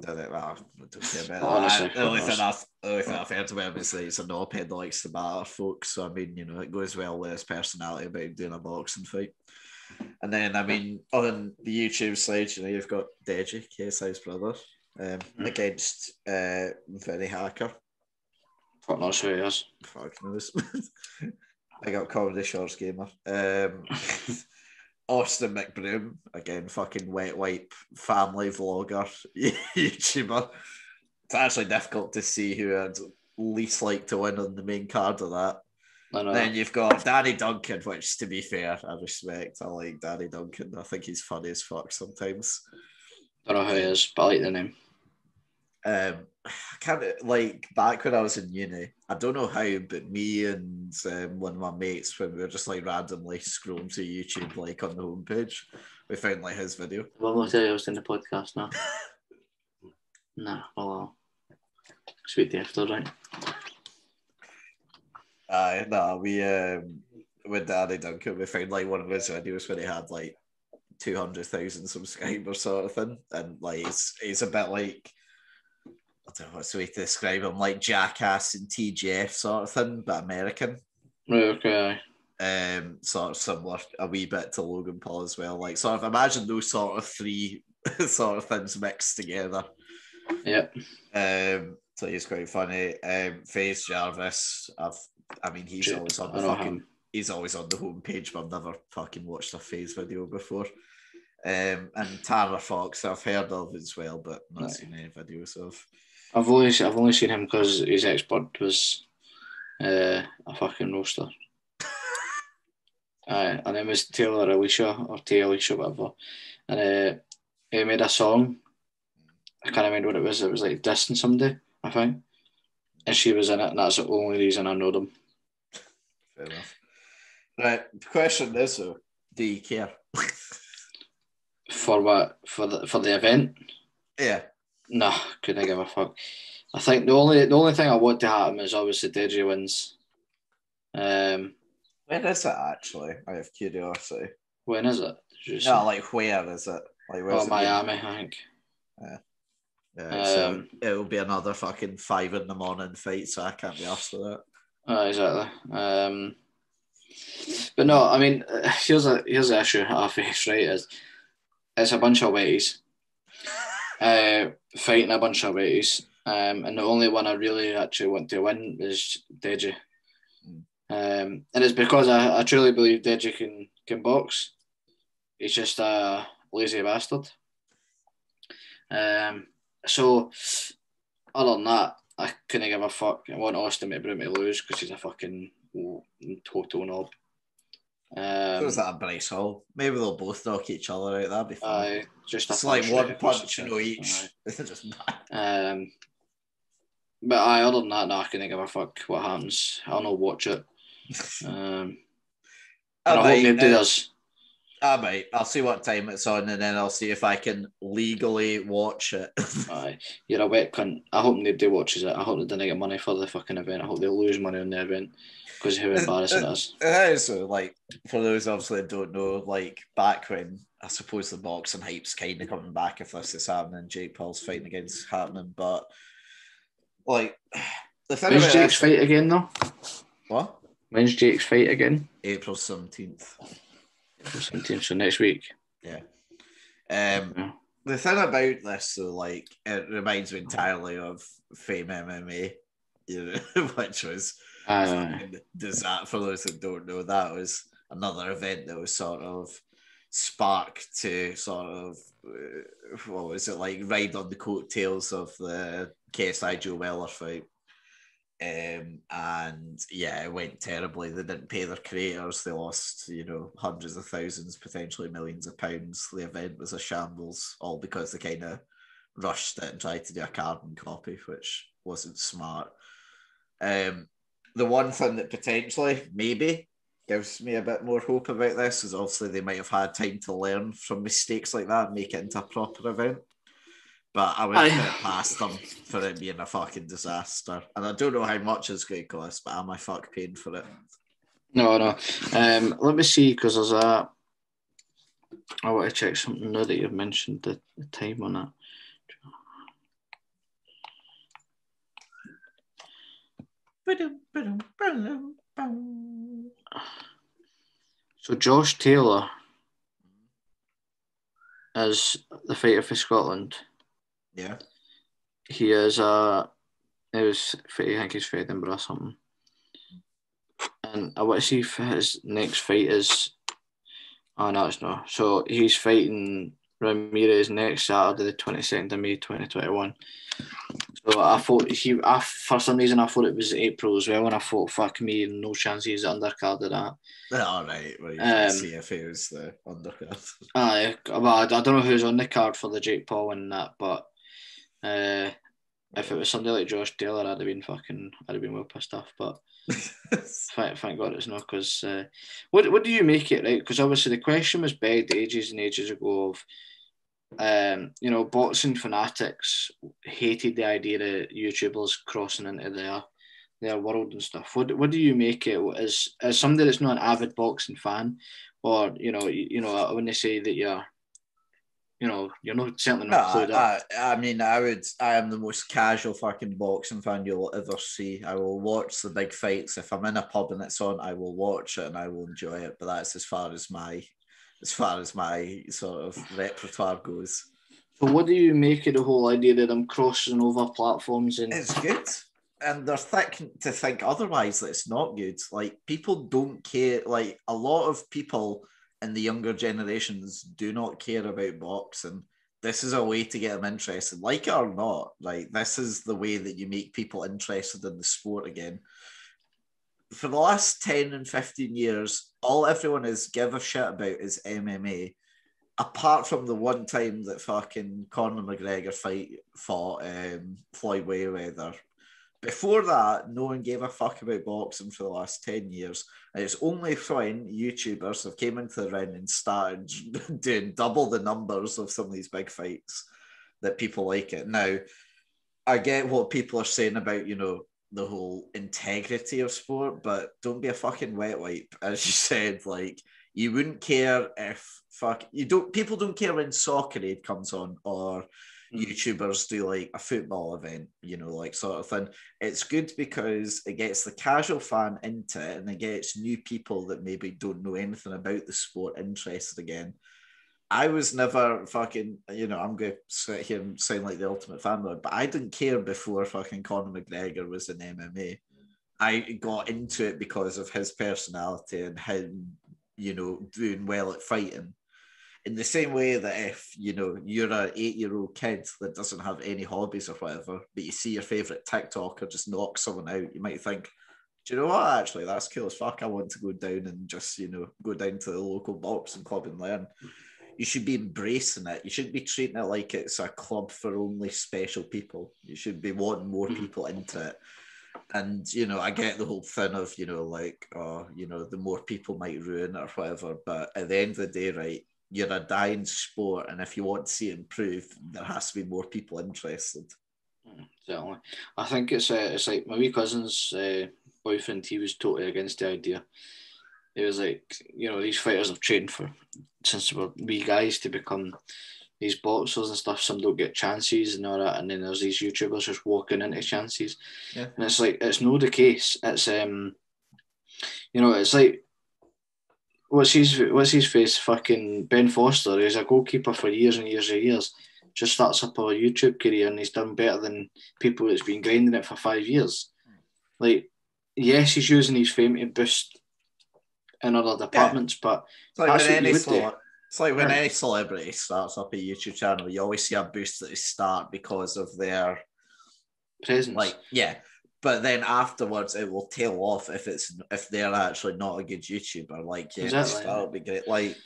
I don't, well, I don't care about Honestly, that. The only, thing I've, the only thing I've heard of him is that he's a knobhead that likes to batter folks. So, I mean, you know, it goes well with his personality about him doing a boxing fight. And then, I mean, on the YouTube side, you know, you've got Deji, KSI's brother, um, Mm. against uh, Vinnie Hacker. Fuck knows who he is. Fuck knows. I got called comedy shorts gamer. Um, Austin McBroom, again, fucking wet wipe family vlogger, YouTuber. It's actually difficult to see who I'd least like to win on the main card of that. Then you've got Danny Duncan, which, to be fair, I respect. I like Danny Duncan. I think he's funny as fuck sometimes. I Don't know who he is, but I like the name. um I can't like back when I was in uni, I don't know how, but me and um, one of my mates, when we were just like randomly scrolling to YouTube, like on the homepage, we found like his video. Well, I'm not tell you I was in the podcast now. nah, well, I'll speak to you after, right? Aye, no, we um with Danny Duncan, we found like one of his videos when he had like two hundred thousand subscribers, sort of thing, and like he's he's a bit like. I don't know what's the way to describe him, like Jackass and TGF sort of thing, but American. Okay. um, sort of similar a wee bit to Logan Paul as well. Like, sort of imagine those sort of three sort of things mixed together. Yep. Um, so he's quite funny. Um, Faze Jarvis, I've, I mean, he's Ja- always on the fucking, he's always on the homepage, but I've never fucking watched a Faze video before. Um, and Tanner Fox, I've heard of as well, but not Right. seen any videos of. I've only I've only seen him because his expert was uh, a fucking roaster. Aye, her name was Taylor Alicia or Tay Alicia, whatever. And uh, he made a song. I can't remember what it was. It was like dissing somebody, I think. And she was in it, and that's the only reason I know them. Fair enough. Right, the question is though, do you care? For what? For the for the event? yeah. No, couldn't give a fuck. I think the only the only thing I want to happen is obviously Deji wins. Um, When is it actually? I have curiosity. when is it? You say? Like where is it? Like where's oh, it Miami, I think. being- Yeah, so Um, it'll be another fucking five in the morning fight, so I can't be asked for that. Oh, exactly. Um, but no, I mean, uh, here's a here's the issue I face. Right, is it's a bunch of ways. uh, fighting a bunch of weighties, um, and the only one I really actually want to win is Deji. Mm. Um, and it's because I, I truly believe Deji can can box. He's just a lazy bastard. Um, so other than that, I couldn't give a fuck. I want Austin McBroom to lose because he's a fucking total knob. Um, Was that a Bryce Hall? Maybe they'll both knock each other out. That'd be fun. aye, just it's like one punch, you know, each. Just. Um, but aye, other than that, no, I couldn't give a fuck what happens. I'll not watch it. Um, I and I hope might, nobody uh, Ah, I might. I'll see what time it's on and then I'll see if I can legally watch it. Aye, you're a wet cunt. I hope nobody watches it. I hope they don't get money for the fucking event. I hope they lose money on the event because how embarrassing it is. So, like, for those obviously that don't know, like, back when I suppose the boxing hype's kind of coming back if this is happening, Jake Paul's fighting against happening, but like, the thing When's Jake's fight again, though? What? When's Jake's fight again? April 17th. So next week. Yeah. Um, yeah. The thing about this, though, like, it reminds me entirely of Fame MMA, you know, which was does that for those that don't know, that was another event that was sort of spark to sort of uh, what was it like ride on the coattails of the KSI Joe Weller fight. Um, and yeah, it went terribly. They didn't pay their creators. They lost, you know, hundreds of thousands, potentially millions of pounds. The event was a shambles, all because they kind of rushed it and tried to do a carbon copy, which wasn't smart. Um, the one thing that potentially maybe gives me a bit more hope about this is obviously they might have had time to learn from mistakes like that and make it into a proper event. But I would Aye. put past them for it being a fucking disaster. And I don't know how much it's going to cost, but am I fuck paying for it? No, no. Um, let me see because there's a. I want to check something now that you've mentioned the, the time on that. So Josh Taylor is the fighter for Scotland. Yeah. He is a. He was. I think he's for Edinburgh or something. And I want to see if his next fight is. Oh no, it's not. So he's fighting Ramirez next Saturday, the twenty second of May, twenty twenty one. So I thought he. I, for some reason, I thought it was April as well, and I thought, fuck me, no chance he's undercard of that. All right. Well, you Um, see if he was the undercard. Aye, well, I I don't know who's on the card for the Jake Paul and that, but uh, if it was somebody like Josh Taylor, I'd have been fucking, I'd have been well pissed off. But thank, thank God it's not. Because uh, what what do you make it right? Because obviously the question was begged ages and ages ago of, um, you know, boxing fanatics hated the idea of YouTubers crossing into their their world and stuff. What what do you make it as as somebody that's not an avid boxing fan, or you know you, you know I wouldn't say that you're, you know, you're not certainly No, not clued up. I, I mean, I would. I am the most casual fucking boxing fan you'll ever see. I will watch the big fights if I'm in a pub and it's on. I will watch it and I will enjoy it. But that's as far as my, as far as my sort of repertoire goes. So what do you make of the whole idea that I'm crossing over platforms and It's good, and they're thick to think otherwise that it's not good. Like people don't care. Like a lot of people in the younger generations do not care about boxing. This is a way to get them interested, like it or not. Like this is the way that you make people interested in the sport again. For the last ten and fifteen years, all everyone is give a shit about is MMA apart from the one time that fucking Conor McGregor fight fought um, Floyd Mayweather. Before that, no one gave a fuck about boxing for the last 10 years. And it's only when YouTubers have came into the ring and started doing double the numbers of some of these big fights that people like it. Now, I get what people are saying about, you know, the whole integrity of sport, but don't be a fucking wet wipe. As you said, like, you wouldn't care if fuck you don't people don't care when soccer aid comes on or. YouTubers do like a football event, you know, like sort of thing. It's good because it gets the casual fan into it and it gets new people that maybe don't know anything about the sport interested again. I was never fucking, you know, I'm going to sit here and sound like the ultimate fanboy, but I didn't care before fucking Conor McGregor was in MMA. I got into it because of his personality and him, you know, doing well at fighting. In the same way that if you know you're an eight-year-old kid that doesn't have any hobbies or whatever, but you see your favorite TikToker just knock someone out, you might think, do you know what? Actually, that's cool as fuck. I want to go down and just you know go down to the local boxing club and learn. You should be embracing it. You shouldn't be treating it like it's a club for only special people. You should be wanting more mm-hmm. people into it. And you know, I get the whole thing of you know, like, oh, you know, the more people might ruin it or whatever. But at the end of the day, right, you're a dying sport, and if you want to see it improve, there has to be more people interested. Certainly, I think it's uh, it's like my wee cousin's uh, boyfriend. He was totally against the idea. He was like, you know, these fighters have trained for since they were wee guys to become these boxers and stuff. Some don't get chances and all that, and then there's these YouTubers just walking into chances. Yeah. And it's like it's no the case. It's um, you know, it's like what's his what's his face? Fucking Ben Foster. He's a goalkeeper for years and years and years. Just starts up a YouTube career and he's done better than people that's been grinding it for five years. Like, yes, he's using his fame to boost in other departments, but It's like That's when what you any would do. it's like when Yeah. any celebrity starts up a YouTube channel, you always see a boost at the start because of their presence. like yeah. But then afterwards, it will tail off if it's if they're actually not a good YouTuber. Like yeah, Exactly. that'll be great. Like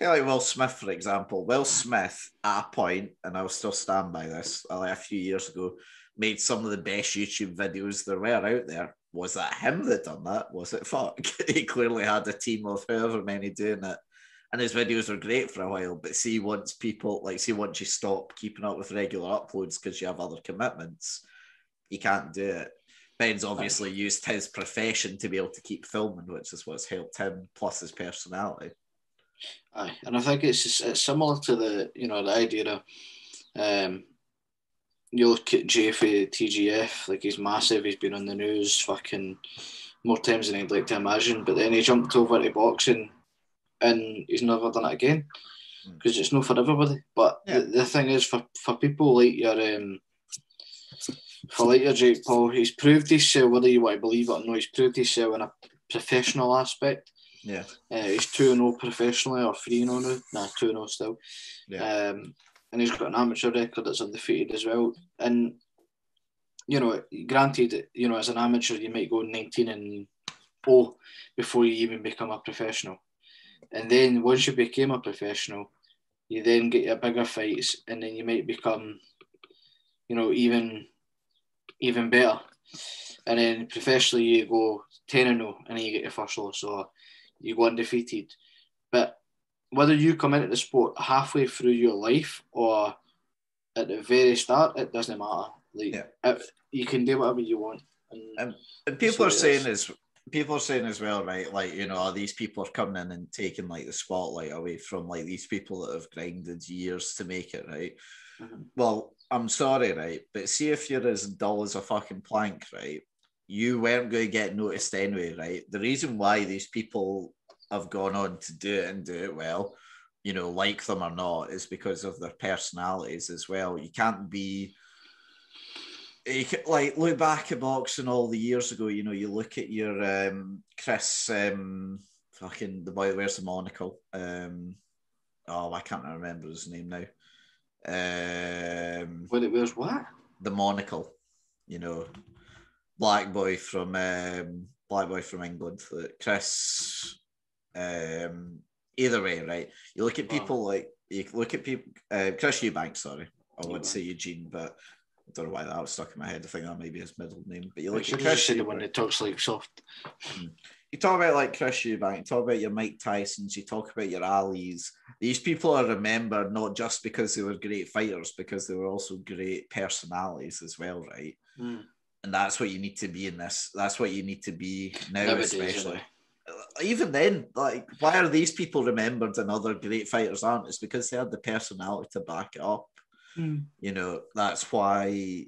yeah, like Will Smith, for example. Will Smith at a point, and I will still stand by this. uh, Like a few years ago, made some of the best YouTube videos there were out there. Was that him that done that? Was it fuck? he clearly had a team of however many doing it. And his videos were great for a while, but see, once people like, see, once you stop keeping up with regular uploads because you have other commitments, you can't do it. Ben's obviously used his profession to be able to keep filming, which is what's helped him, plus his personality. Aye, and I think it's just, it's similar to the you know the idea of um, you look at for TGF, like he's massive, he's been on the news fucking more times than I'd like to imagine, but then he jumped over to boxing and he's never done it again Mm. because it's not for everybody. But Yeah. the, the thing is, for, for people like your um, for like your Jake Paul, he's proved himself, whether you want to believe it or not, he's proved himself in a professional aspect. Yeah, Uh, he's 2 0 professionally or 3 0 now. Nah, 2 0 still. yeah, Um, and he's got an amateur record that's undefeated as well. And, you know, granted, you know, as an amateur, you might go 19 and 0 before you even become a professional. And then once you became a professional, you then get your bigger fights and then you might become, you know, even even better. And then professionally, you go 10 and 0 and then you get your first loss. So you go undefeated. But whether you come into the sport halfway through your life or at the very start, it doesn't matter. Like Yeah. it- you can do whatever you want. And And people So are saying is. as people are saying as well, right? Like you know, are these people are coming in and taking like the spotlight away from like these people that have grinded years to make it, right? Mhm. Well, I'm sorry, right? But see if you're as dull as a fucking plank, right? You weren't going to get noticed anyway, right? The reason why these people have gone on to do it and do it well, you know, like them or not, is because of their personalities as well. You can't be you can, like look back at boxing all the years ago. You know, you look at your um, Chris, um, fucking the boy that wears the monocle. Um, oh, I can't remember his name now. Um, when it wears what? the monocle. You know, black boy from um, black boy from England. Chris. Um, either way, right? You look at Wow. people like you look at people. Uh, Chris Eubank, sorry, I would say Eugene, but I don't know why that was stuck in my head. I think that may be his middle name. But you look at Chris. the one that talks like soft. You talk about like Chris Eubank, you talk about your Mike Tysons, you talk about your Ali's. These people are remembered not just because they were great fighters, because they were also great personalities as well, right? Mm. And that's what you need to be in this. That's what you need to be now, Nowadays, especially. anyway. Even then, like, why are these people remembered and other great fighters aren't? It's because they had the personality to back it up. Mm. You know, that's why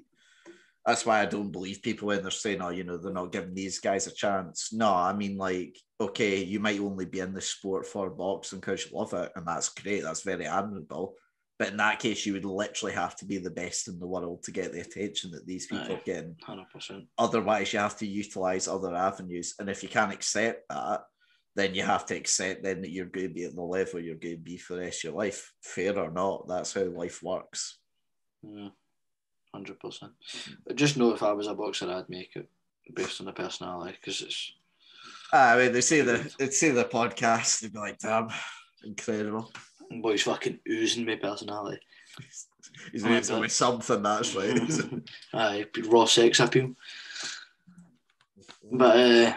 that's why I don't believe people when they're saying, oh, you know, they're not giving these guys a chance. No, I mean, like, okay, you might only be in the sport for boxing because you love it, and that's great. That's very admirable. But in that case, you would literally have to be the best in the world to get the attention that these people Aye. are getting. Hundred percent. Otherwise, you have to utilize other avenues. And if you can't accept that, then you have to accept then that you're going to be at the level you're going to be for the rest of your life. Fair or not, that's how life works. Yeah, hundred percent. Just know if I was a boxer, I'd make it based on the personality because it's. Ah, I mean, they say the they say the podcast. They'd be like, "Damn, incredible." Boy's fucking oozing me personality. He's Oh, oozing with something. That's right. Aye, raw sex appeal. But uh,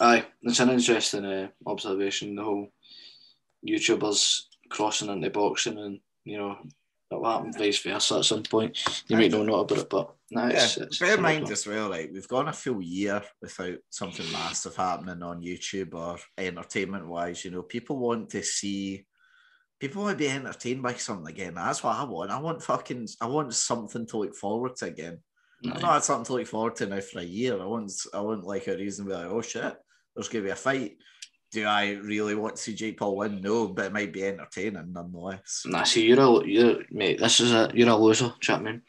aye, it's an interesting uh, observation. The whole YouTubers crossing into boxing, and you know that will happen vice versa at some point. You might know not about it, but no, Yeah, it's, it's bear in mind as well, like we've gone a full year without something massive happening on YouTube or entertainment wise. You know, people want to see, people want to be entertained by something again. That's what I want. I want fucking, I want something to look forward to again. I've not had something to look forward to now for a year. I want, I want like a reason to be like, oh shit, there's going to be a fight. Do I really want to see Jake Paul win? No, but it might be entertaining nonetheless. Nah, see, you're a you're mate. This is a you're a loser, Chapman.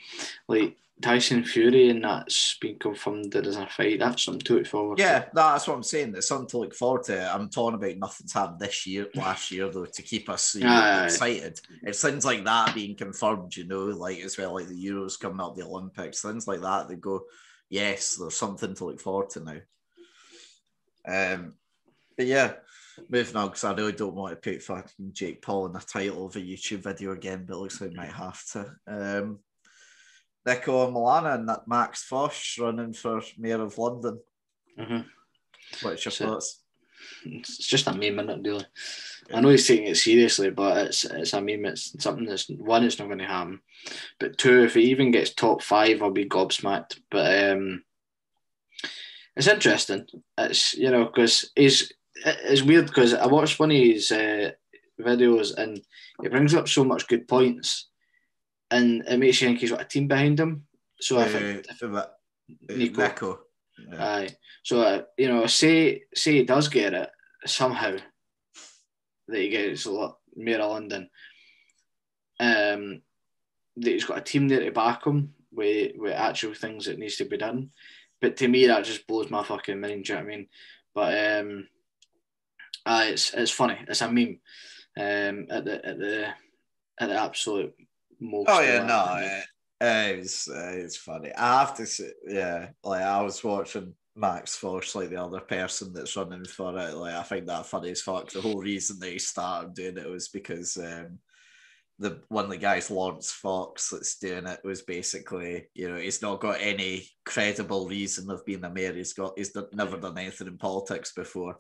Like Tyson Fury, and that's been confirmed that there's a fight. That's something to look forward. Yeah, to. that's what I'm saying. There's something to look forward to. I'm talking about nothing's happened this year, last year though, to keep us you know, excited. It's things like that being confirmed, you know, like as well, like the Euros coming up, the Olympics, things like that. They go, yes, there's something to look forward to now. Um, but yeah, moving on because I really don't want to put fucking Jake Paul in the title of a YouTube video again, but it looks like I might have to. Um, Niko Omilana and that Max Fosh running for Mayor of London. Mhm. What's your So- thoughts? It's just a meme, isn't it, really? I know he's taking it seriously, but it's it's a meme. It's something that's one, it's not going to happen. But two, if he even gets top five, I'll be gobsmacked. But um, it's interesting. It's you know because he's it's weird because I watched one of his uh, videos and he brings up so much good points, and it makes you think he's got a team behind him. So if, it, if Uh, uh, Niko. Niko. Yeah. Aye. So uh, you know, say say he does get it somehow that he gets a lot Mayor of London. Um, that he's got a team there to back him with with actual things that needs to be done. But to me, that just blows my fucking mind. Do you know what I mean? But um, aye, it's it's funny. It's a meme. Um, at the at the at the absolute most. Oh yeah, no, it. uh, uh, it's uh, it's funny. I have to say, yeah, like I was watching Max Fosh, like the other person that's running for it. Like I find that funny as fuck. The whole reason they started doing it was because um, the one of the guys, Laurence Fox, that's doing it was basically, you know, he's not got any credible reason of being a mayor. He's got he's done, never done anything in politics before.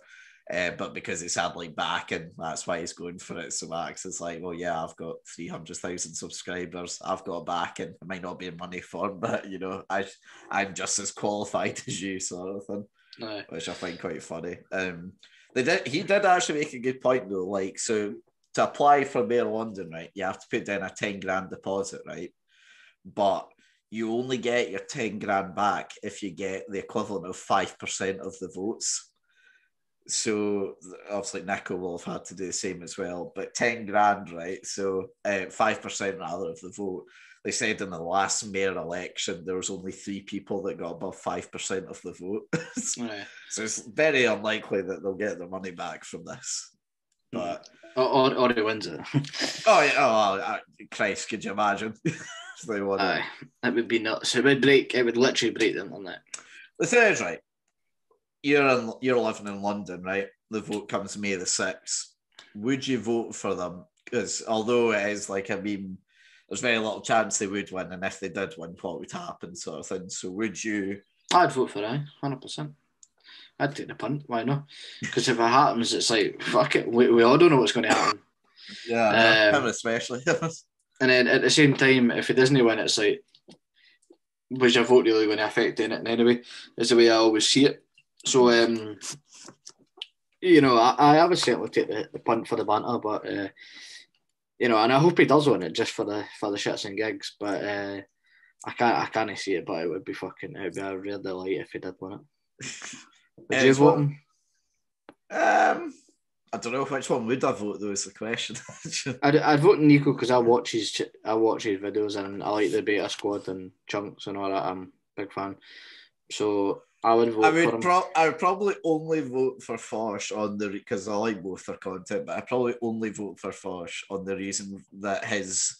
Uh, but because he's had like backing, that's why he's going for it. So Max is like, well, yeah, I've got three hundred thousand subscribers. I've got a backing. It might not be in money form, but you know, I I'm just as qualified as you, sort of thing, Aye. which I find quite funny. Um, they did. He did actually make a good point though. Like, so to apply for Mayor London, right, you have to put down a ten grand deposit, right, but you only get your 10 grand back if you get the equivalent of 5% of the votes. So obviously Niko will have had to do the same as well, but 10 grand, right? So uh, 5% rather of the vote. They said in the last mayor election, there was only three people that got above 5% of the vote. So it's very unlikely that they'll get their money back from this. But Or, or, or he wins it. oh, yeah, oh Christ, could you imagine? They won it? Aye, it would be nuts. It would break. It would literally break them on that. The third, right, you're in, you're living in London, right? The vote comes May the sixth. Would you vote for them? Because although it is like I mean, there's very little chance they would win, and if they did win, what would happen, sort of thing. So would you? I'd vote for it, hundred percent. I'd take the punt. Why not? Because if it happens, it's like fuck it. We, we all don't know what's going to happen. Yeah, Um, especially. And then at the same time, if it doesn't win, it's like, was your vote really going to affect anything anyway? Is the way I always see it. So, um, you know, I, I would certainly take the, the punt for the banter, but uh, you know, and I hope he does win it just for the for the shits and gigs. But uh, I can't I can't see it, but it would be fucking it would be a real delight if he did win it. Would you vote him? um, I don't know which one would I vote though. Is the question. I'd, I'd vote Niko because I watch his I watch his videos and I like the beta squad and Chunkz and all that. I'm a big fan. So I would vote I for would pro- I would probably only vote for Fosh on the because I like both their content, but I probably only vote for Fosh on the reason that his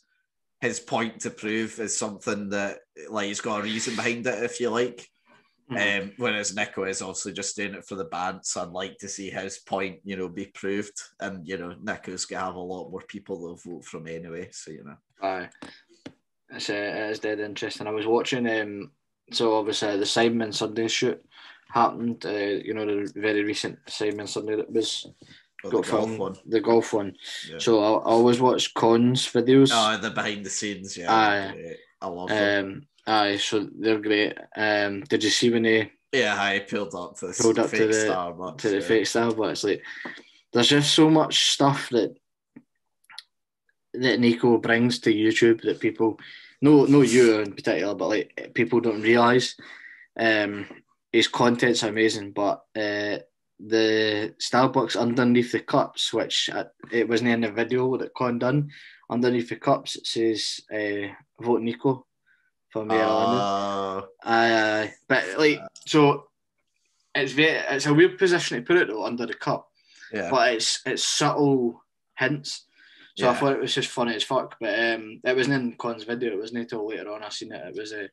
his point to prove is something that like he's got a reason behind it, if you like. Mhm. Um, whereas Niko is obviously just doing it for the band, so I'd like to see his point, you know, be proved. And you know, Niko's gonna have a lot more people that'll vote from anyway. So you know, Aye. It's, uh, it is dead interesting. I was watching, um, so obviously the Sidemen Sunday shoot happened, uh, you know, the very recent Sidemen Sunday that was Or got the golf one. the golf one. Yeah. So I, I always watch Cons videos. Oh, the behind the scenes, yeah. Aye. I love them. um, aye, so they're great. Um, did you see when they yeah, I pulled up to the Pulled up to the- star much, to the yeah. fake it's like there's just so much stuff that that Niko brings to YouTube that people, no, no you in particular, but like people don't realize. Um, his content's amazing, but uh, the Starbucks underneath the cups, which uh, it wasn't in the video that Con done, underneath the cups it says uh, "Vote Niko" for Mayor of Uh, aye, aye. but like so, it's very, it's a weird position to put it though under the cup, yeah. but it's it's subtle hints. So I thought it was just funny as fuck. But um, it wasn't in Con's video. It wasn't until later on I seen it. It was uh,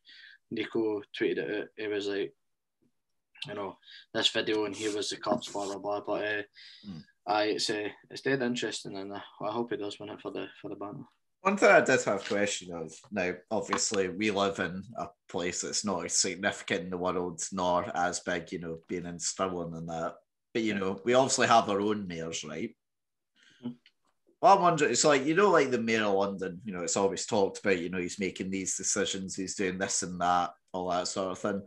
Niko tweeted it out. It was like, you know, this video and here was the cops, blah blah blah. But uh, Hmm. aye, it's uh, it's dead interesting, and uh, I hope he does win it for the for the banner. One thing I did have a question of now, obviously, we live in a place that's not as significant in the world, nor as big, you know, being in Stirling and that. But you know, we obviously have our own mayors, right? Well, I'm wondering, it's like you know, like the mayor of London. You know, it's always talked about. You know, he's making these decisions, he's doing this and that, all that sort of thing.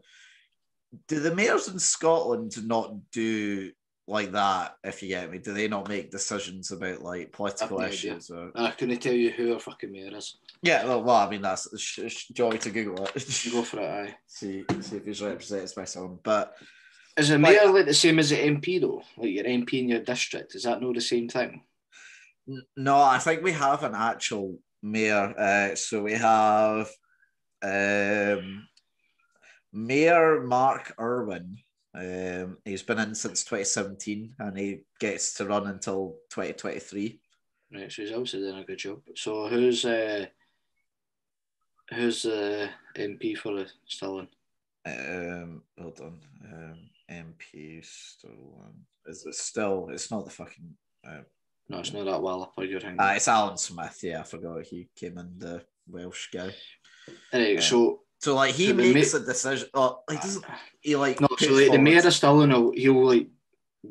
Do the mayors in Scotland not do like that? If you get me, do they not make decisions about like political no issues or? I couldn't tell you who our fucking mayor is. Yeah, well, well I mean, that's sh- sh- do you want me to Google it? You go for it, aye. see, see if he's represented by someone. But Is a mayor like the same as an MP though? Like your MP in your district, is that not the same thing? No, I think we have an actual mayor. Uh, so we have um, Mayor Mark Irwin. Um, he's been in since 2017 and he gets to run until 2023. Right, so he's obviously doing a good job. So who's uh who's the MP for the Stirling? Um, hold on. Um, MP still. Um, is it still? It's not the fucking. Uh, No, it's not that well up on your thing. Uh, it's Alyn Smith. Yeah, I forgot he came in the Welsh guy. anyway, so So like he So makes ma- a decision. Oh, he doesn't. He like no, so like, the mayor of Stirling will he'll like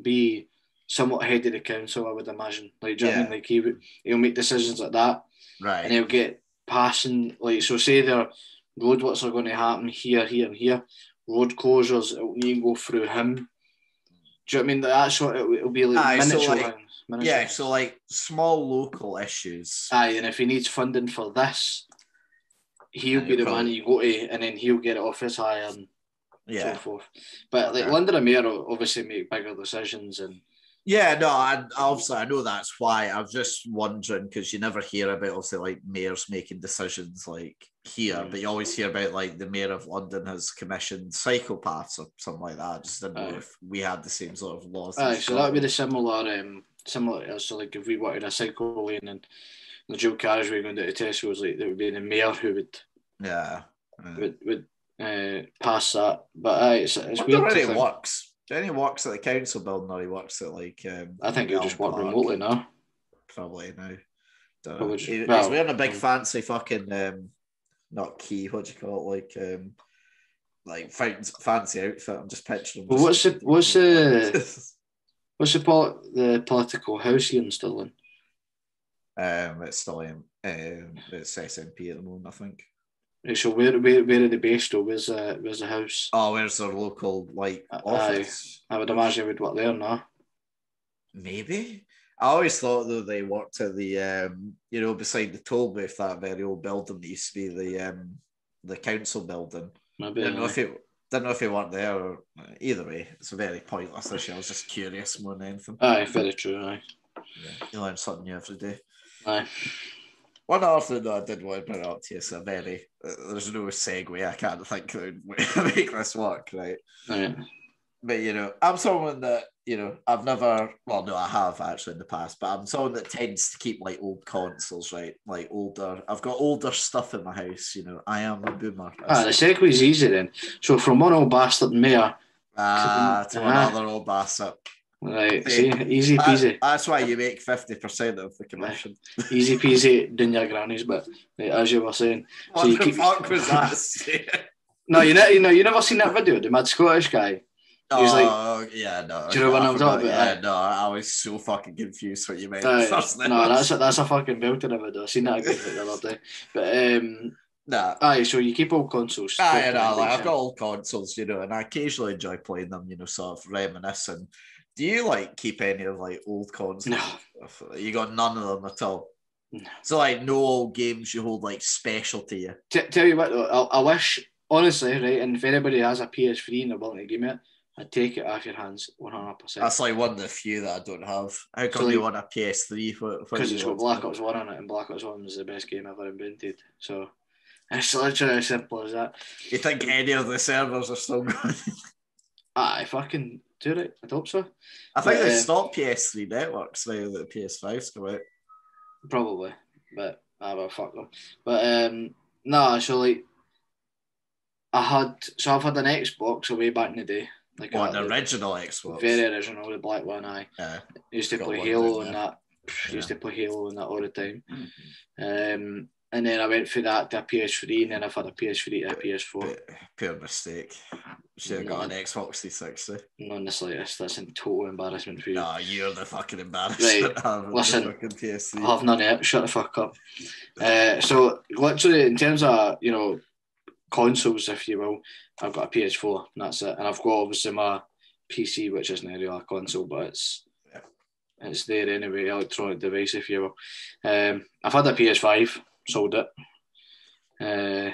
be somewhat head of the council, I would imagine. Like do you know what I Yeah. mean? Like he would he'll make decisions like that Right. and he'll get passing like so say there roadworks are going to happen here, here and here. Road closures it'll need to go through him. Do you know what I mean? That's what it'll, it'll be like Aye, so, miniature like- miniature Yeah. So like small local issues. Aye, and if he needs funding for this, he'll Aye, be the probably- man you go to, and then he'll get it off his high and so Yeah. forth. But like Okay. London and Mayor will obviously make bigger decisions, and Yeah. No. I obviously I know that's why. I was just wondering because you never hear about obviously like mayors making decisions like here, Mm. but you always hear about like the mayor of London has commissioned psychopaths or something like that. I just didn't know Aye. if we had the same sort of laws. aye, so that would be the similar, um, similar. uh, So like if we wanted a cycle lane and the dual carriageway going to down to Tesco's, like there would be the mayor who would yeah. yeah. would would uh, pass that. But aye, it's, it's weird. wonder to where he think. works. Do he works at the council building or he works at like um I think he'll just work remotely now. Probably now. But know. would you- he's wearing a big um, fancy fucking um not key, what do you call it? Like um like fan- fancy outfit. I'm just picturing. Well, what's the- what's the- What's the pol- the political house here in Stirling? um it's still um it's SNP at the moment, I think. So where where where are they based? Or where's uh, where's the house? Oh, where's their local like office? I would imagine it would work there now. Maybe. I always thought though they worked at the um, you know, beside the toll booth, that very old building that used to be the um the council building. Maybe. Didn't know if it didn't know if he weren't there or either way. It's a very pointless issue. I was just curious more than anything. Aye, very true. Aye, Yeah, you learn something new every day. aye. One other thing that I did want to bring up to you very, uh, there's no segue, I can't think that would make this work, right? Right. But, you know, I'm someone that, you know, I've never, well, no, I have actually in the past, but I'm someone that tends to keep like old consoles, right? Like older, I've got older stuff in my house, you know, I am a boomer. Ah, the segue's easy then. So from one old bastard mayor, Ah, to Ah. another old bastard. Right? See, easy peasy, that's why you make 50% of the commission. easy peasy doing your grannies. But right, as you were saying, What you the keep- fuck was that? no, you know, you know, you never seen that video, the mad Scottish guy. Like- oh, yeah, no. Do you know what I I'm talking about? Yeah, no, I was so fucking confused what you meant. Right. first. No, that's a, that's a fucking belter of a video. I seen that again the other day. But um, Nah. aye, so you keep old consoles. I know, like, I've got old consoles, you know, and I occasionally enjoy playing them, you know, sort of reminiscing. Do you like keep any of like old consoles? No. Uh, you got none of them at all. No. So like no old games you hold like special to you. T- tell you what, though, I, I wish honestly, right, and if anybody has a PS3 and they're willing to give me it, I'd take it off your hands one hundred percent. That's like one of the few that I don't have. How come So, you like- want a PS3 for? because you it's got Black Ops One on it, and Black Ops One is the best game ever invented. So it's literally as simple as that. You think any of the servers are still going? I fucking do it. I hope so. I think But, they uh, stopped PS3 networks now that the PS5's come out. Probably, but I will fuck them. But um, no, so like I had, so I've had an Xbox way back in the day, like What, a- the original Xbox? very original, the black one. I Yeah. used to play Halo and that. Used to play Halo and that all the time. Mhm. Um, and then I went for that to a PS3, and then I've had a PS3 to a PS4. P- Pure mistake. Should have got an Xbox 360. None the slightest. That's a total embarrassment for you. Nah, you're the fucking embarrassment. Right, listen, fucking PS3. I'll have none of it. Shut the fuck up. Uh, so literally, in terms of you know consoles, if you will, I've got a PS4, and that's it. And I've got obviously my PC, which isn't really a console, but it's Yeah. it's there anyway, electronic device, if you will. Um, I've had a PS5, sold it. Uh,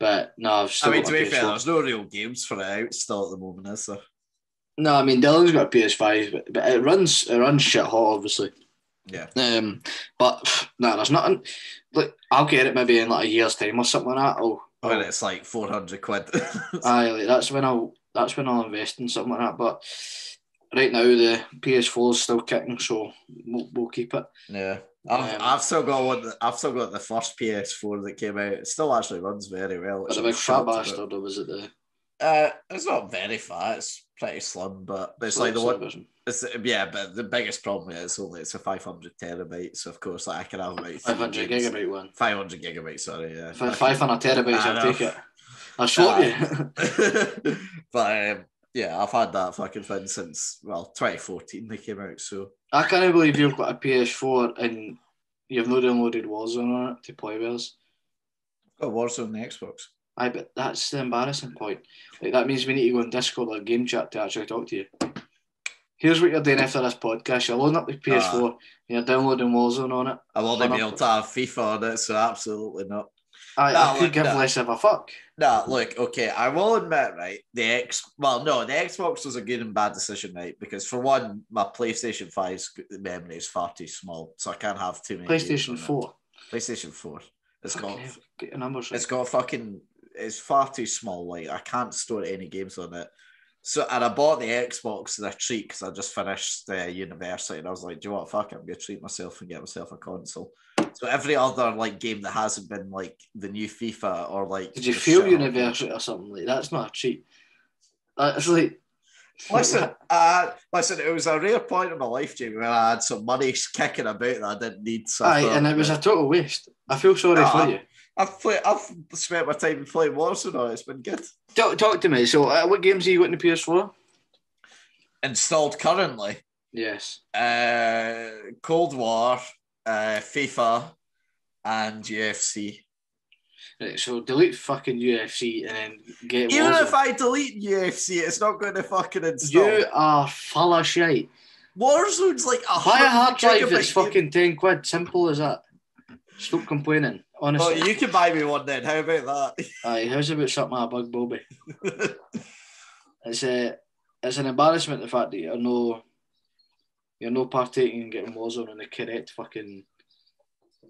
but no, I've still I mean, to be fair, PS4. there's no real games for it out still at the moment, is there? No, I mean Dylan's got a PS5, but, but it runs it runs shit hot, obviously. Yeah. Um, but no, there's nothing. Like I'll get it maybe in like a year's time or something like that. Oh, When it's like 400 quid. aye, like that's when I'll that's when I'll invest in something like that. But right now the PS4 is still kicking, so we'll, we'll keep it. yeah. I've, Um, I've still got one. I've still got the first PS4 that came out. It still actually runs very well. It's a big fat bastard, or was it the? Uh, it's not very fat. It's pretty slim, but it's like the one. version? It's, yeah, but the biggest problem is only it's a 500 terabytes. So of course, like, I can have about 500 games. gigabyte one. 500 gigabytes. Sorry, yeah. For 500 terabytes, I'll take it. I'll show Aye. you. but um, yeah, I've had that fucking thing since well 2014 they came out. So I can't believe you've got a PS4 and you've not downloaded Warzone on it to play with us. got Warzone on the Xbox. I but that's the embarrassing point. Like that means we need to go on Discord or game chat to actually talk to you. Here's what you're doing after this podcast. You're loading up the PS4 and ah. you're downloading Warzone on it. I only Fair be able to have FIFA on it, so absolutely not. I, No, I could look, give no. less of a fuck. Nah, look, okay, I will admit, right, the X, well, no, the Xbox was a good and bad decision, right, because for one, my PlayStation 5's memory is far too small, so I can't have too many. PlayStation on it. 4. PlayStation 4. It's got, Get your numbers right. it's got fucking, it's far too small, like, I can't store any games on it. So, and I bought the Xbox as a treat because I just finished uh, university, and I was like, do you know what, fuck it, I'm going to treat myself and get myself a console. So every other like game that hasn't been like the new FIFA or like Did you feel university or something like That's not a cheat. That's like Listen, uh, listen, it was a rare point in my life, Jamie, when I had some money kicking about that I didn't need. So Aye, and it was a total waste. I feel sorry for you. I've played, I've spent my time playing Warzone on it. It's been good. Talk, talk to me. So, uh, what games are you got in the PS4? Installed currently, Yes. uh, Cold War, uh, FIFA, and UFC. Right, so delete fucking UFC and then get Even if I delete UFC, it's not going to fucking install. You are full of shit. Warzone's like a Buy a hard drive that's fucking 10 quid. Simple as that. Stop complaining. Honestly. you can buy me one then. How about that? Aye, how's about something a bug Bobby? It's a, it's an embarrassment the fact that you're no you're not partaking in getting Warzone on the correct fucking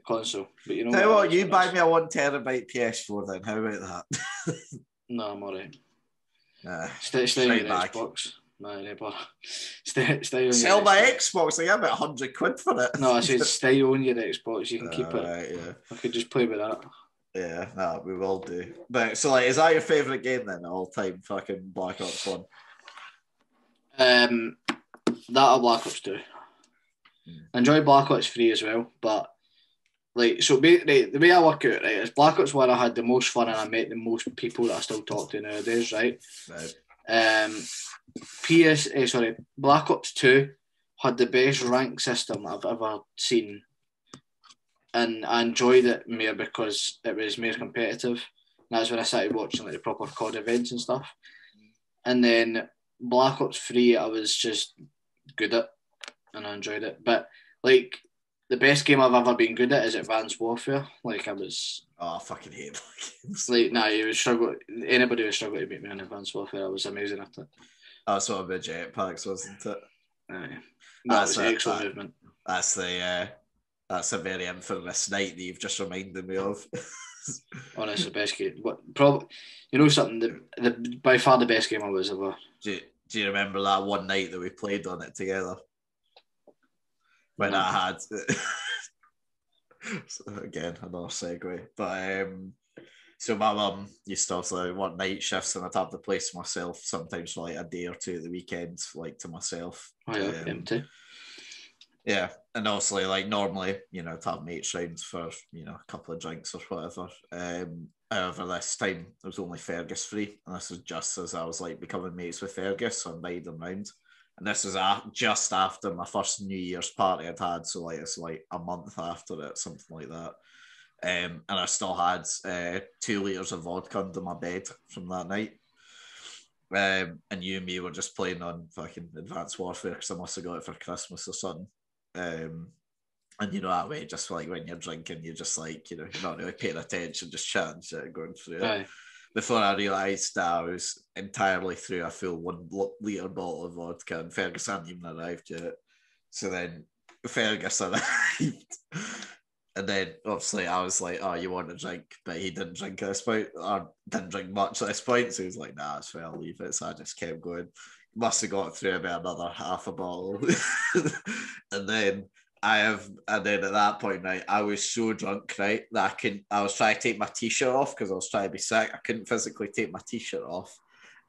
console. But you know Tell you what, you buy me a one terabyte PS4 then. How about that? No, I'm alright. Uh, Stay, stay on your back. Xbox. No, no bother. Stay, stay on sell your my Xbox. Xbox. I get about hundred quid for it. No, I said stay on your Xbox. You can keep it. Alright, yeah. I could just play with that. Yeah, no, we will do. But so, like, is that your favorite game then, all time? Fucking Black Ops One. Um, that or Black Ops 2. Hmm. I enjoy Black Ops 3 as well, but like so the way I work out right is Black Ops 1 I had the most fun and I met the most people that I still talk to nowadays, right? Right. Um PS eh, sorry, Black Ops 2 had the best rank system I've ever seen. And I enjoyed it more because it was more competitive. And that's when I started watching like the proper COD events and stuff. And then Black Ops 3 I was just good at and I enjoyed it. But like the best game I've ever been good at is Advanced Warfare. Like I was Oh, I fucking hate games. like nah you would struggle anybody would struggle to beat me in Advanced Warfare. I was amazing at it. That's what about jetpacks, wasn't it? Aye. That That's was it, excellent that- movement. That's the uh, that's a very infamous night that you've just reminded me of. Honestly, the best game. What probably you know something? The, the by far the best game I was ever. do, you, do you remember that one night that we played on it together? When. I had so again another segue, but um, so my mum used to also work night shifts, and I'd have the place to myself sometimes for like a day or two at the weekends, like to myself. Oh yeah, Um, empty. Yeah, and obviously, like normally, you know, to have mates round for you know a couple of drinks or whatever. Um, however, this time it was only Fergus free, and this was just as I was like becoming mates with Fergus, so I invited him round. And this was a, just after my first New Year's party I'd had, so like it's like a month after it, something like that. Um, and I still had uh, two liters of vodka under my bed from that night. Um, and you and me were just playing on fucking Advanced Warfare because I must have got it for Christmas or something. Um, and you know that way, just like when you're drinking, you're just like you know you're not really paying attention, just chatting shit, going through it. Before I realised that I was entirely through a full one litre bottle of vodka, and Fergus hadn't even arrived yet. So then Fergus arrived, and then obviously I was like, "Oh, you want a drink?" But he didn't drink at this point, or didn't drink much at this point. So he was like, "Nah, it's fair, I'll leave it." So I just kept going. Must have got through about another half a bottle, and then I have, and then at that point, right, I was so drunk, right, that I couldn't. I was trying to take my t-shirt off because I was trying to be sick. I couldn't physically take my t-shirt off,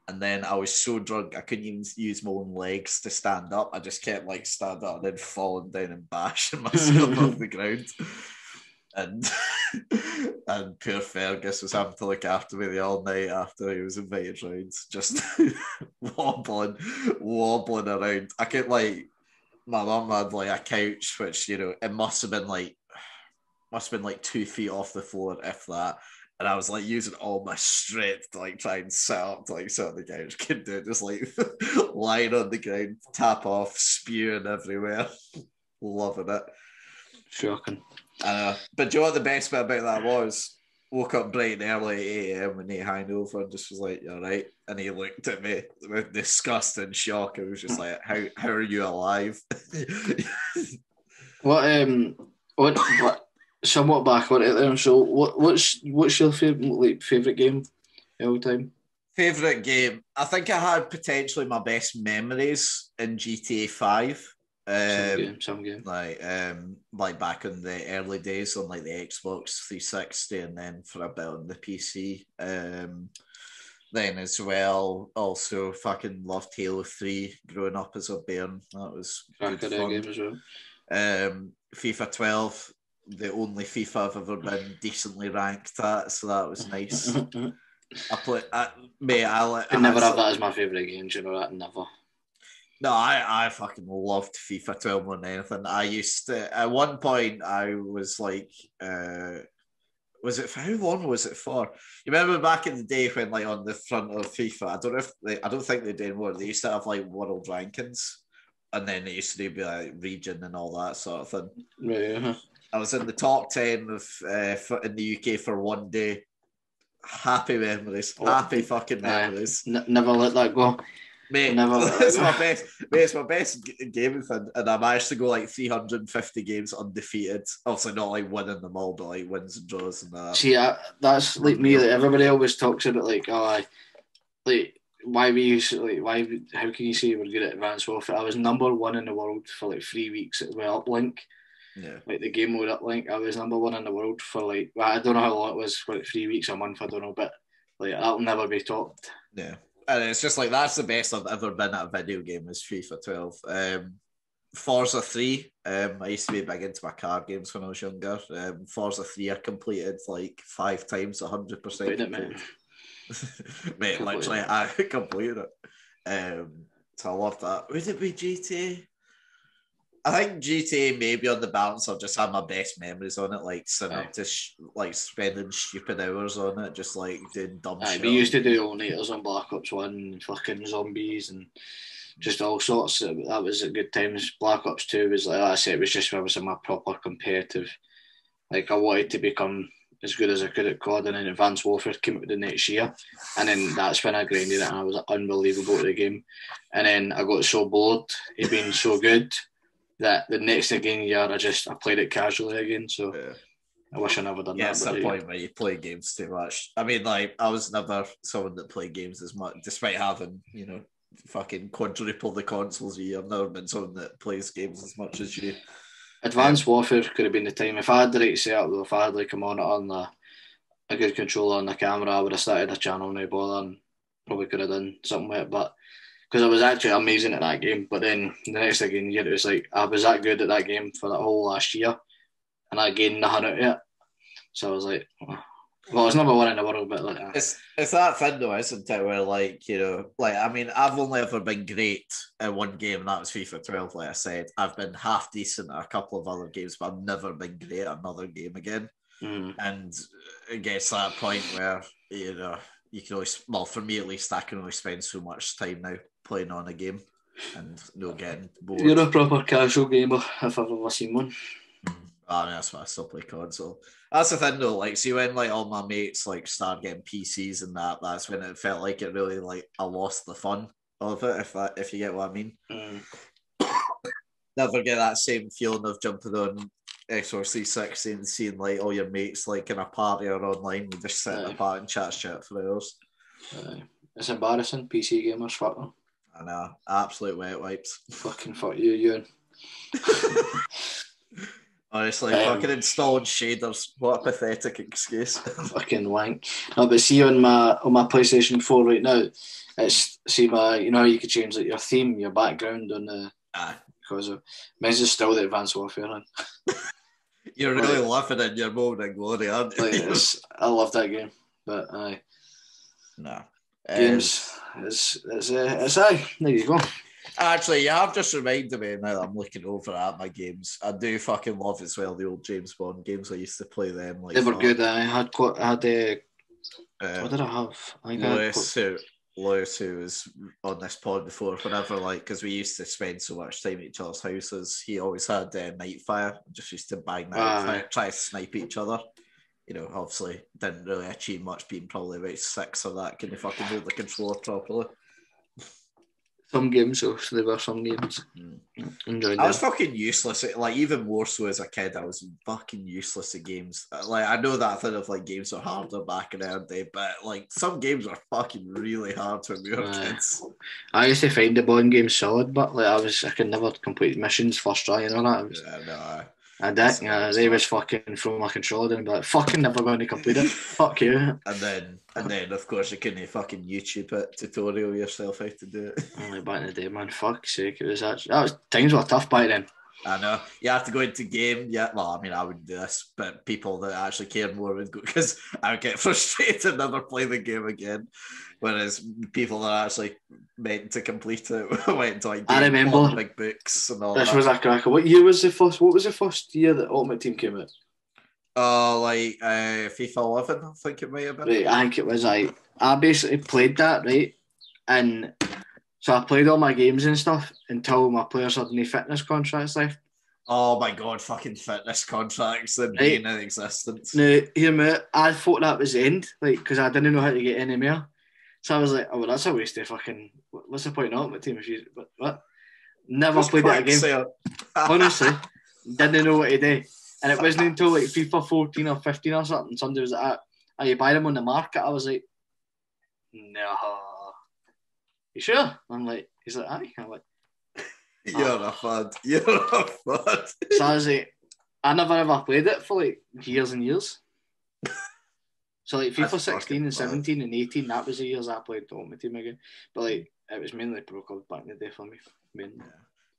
and then I was so drunk I couldn't even use my own legs to stand up. I just kept like standing up and then falling down and bashing myself off the ground. And and poor Fergus was having to look after me the all night after he was invited round, just wobbling, wobbling around. I could like my mum had like a couch, which you know it must have been like must have been like two feet off the floor, if that. And I was like using all my strength to like try and sit up to like sit on the couch. Couldn't do it, just like lying on the ground, tap off, spewing everywhere. Loving it. Shocking. Uh, but do you know what the best bit about that was? Woke up bright and early at 8 a.m. when he hung over and just was like, You're right. And he looked at me with disgust and shock. It was just like, How how are you alive? What um what, what somewhat back on it there. So what what's what's your favorite like favorite game all time? Favorite game? I think I had potentially my best memories in GTA 5. Some Um, game, some game. like um like back in the early days on like the Xbox 360 and then for a bit on the PC. Um then as well also fucking loved Halo 3 growing up as a bairn. That was good Back of that fun. game as well. Um FIFA 12, the only FIFA I've ever been decently ranked at, so that was nice. I play I, mate, I, li- I never have that as my favourite game, do you know that? Never. No, I, I fucking loved FIFA 12 more than anything. I used to, at one point, I was like, uh, was it for how long was it for? You remember back in the day when, like, on the front of FIFA, I don't know if they, I don't think they did more. They used to have like world rankings, and then it used to be like region and all that sort of thing. Right, uh-huh. I was in the top 10 of uh, for, in the UK for one day. Happy memories, Oh, happy fucking memories. N- never let that go. Mate, Never- it's my best. Mate, it's my best g- gaming thing, and I managed to go like 350 games undefeated. Obviously, not like winning them all, but like wins and draws and that. See, I, that's like me. Like everybody always talks about, like, oh, I, like why we used to, like why? How can you say we're good at advanced warfare? I was number one in the world for like three weeks at well, Uplink, Yeah, like the game mode Uplink. I was number one in the world for like well, I don't know how long it was, for like three weeks, a month. I don't know, but like that'll never be topped. yeah, and it's just like that's the best I've ever been at a video game is FIFA 12. Um, Forza 3. Um, I used to be big into my card games when I was younger. Um, Forza 3 I completed like five times, 100 percent. Completed it, mate. mate, literally, it. I completed it. Um, so I love that. Would it be GTA? I think GTA maybe on the balance. I've just had my best memories on it, like sitting up to sh- like spending stupid hours on it, just like doing dumb Aye, shit. we used to do all nighters on Black Ops One, fucking zombies and just all sorts. Of, that was at good times. Black Ops Two was like I said, it was just when I was in my proper competitive. Like I wanted to become as good as I could at COD, and then Advanced Warfare came out the next year, and then that's when I grinded it, and I was unbelievable at the game. And then I got so bored, it being so good, that the next again year I just I played it casually again. So Yeah. I wish I never done Yeah, that. it's but the point where you play games too much. I mean, like, I was never someone that played games as much, despite having, you know, fucking quadruple the consoles a year. I've never been someone that plays games as much as you. Advanced Warfare could have been the time. If I had the right setup, though, if I had like a monitor and a, a good controller and a camera, I would have started a channel no bother and probably could have done something with it. But because I was actually amazing at that game. But then the next again year, it was like I was that good at that game for that whole last year and I gained nothing out of it. So I was like, well, it's number one in the world, but like, uh, It's it's that thing though, isn't it? Where like you know, like I mean, I've only ever been great at one game, and that was FIFA 12. Like I said, I've been half decent at a couple of other games, but I've never been great at another game again. mm, And it gets to that point where you know you can always, well, for me at least, I can only spend so much time now playing on a game and no getting bored. you're a proper casual gamer if I've ever seen one. I mean, that's why I still play console. That's the thing though. Like, see, when like all my mates like start getting PCs and that, that's when it felt like it really like I lost the fun of it. If that, if you get what I mean. Mm. Never get that same feeling of jumping on Xbox 360 and seeing like all your mates like in a party or online. We just sit Aye. apart and chat shit for hours. Aye. it's embarrassing. PC gamers, fuck them. I know, absolute wet wipes. Fucking fuck you, Ewan. Honestly, Um, fucking installing shaders. What a pathetic excuse. fucking wank. No, but see on my on my PlayStation Four right now, it's see my you know you could change like your theme, your background on the because of mine's is still the Advanced Warfare one. You're really laughing in your moment of glory, aren't you? Like I love that game, but aye, no. Games it's it's uh, it's aye. There you go. Actually, you have just reminded me now that I'm looking over at my games. I do fucking love as well the old James Bond games. I used to play them. Like They were fuck. good. I had quite I had uh, Uh, what did I have? I think I had Lewis, who, Lewis, who was on this pod before, whenever like, because we used to spend so much time at each other's houses, he always had uh, Nightfire. Just used to bang night Aye. fire, try to snipe each other. You know, obviously didn't really achieve much, being probably about six or that. Can you fucking hold the controller properly? some games, so there were some games. Mm. I was fucking useless. Like even more so as a kid, I was fucking useless at games. Uh, Like I know that thing of like games are harder back in our day, but like some games are fucking really hard when we were Aye. kids. I used to find the Bond game solid, but like I was I could never complete missions first try and all that. Was Yeah, no, I- I did. Yeah, they was fucking from my controller and be like, fucking never going to complete it. Fuck you. and then and then of course you couldn't fucking YouTube it, tutorial yourself how to do it. Only back in the day, man. Fuck sake, it was actually that was times were tough back then. I know you have to go into game. Yeah, well, I mean, I would do this, but people that actually care more would go because I would get frustrated and never play the game again. Whereas people that are actually meant to complete it went into like I remember. big books and all This that. was a cracker. What year was the first? What was the first year that Ultimate Team came out? Oh, like uh, FIFA 11, I think it might have been. Right, I think it was like I basically played that right, and so I played all my games and stuff until my players had any fitness contracts left. Oh my god, fucking fitness contracts and Right. being in existence. Now, hear me I thought that was the end, like, because I didn't know how to get any more. So I was like, oh, well, that's a waste of fucking. What's the point of my team if you. What? what? Never Just played quick again. Honestly, didn't know what to do. And it wasn't until like FIFA 14 or 15 or something. Somebody was like, are you buying them on the market? I was like, no. You sure? I'm like, he's like, aye. I'm like, You're a fud. You're a fud. so I was like, I never ever played it for like years and years. So like FIFA That's 16 and fucking 17 and 18, that was the years I played the Ultimate Team again. But like, it was mainly Pro Club back in the day for me. Mainly.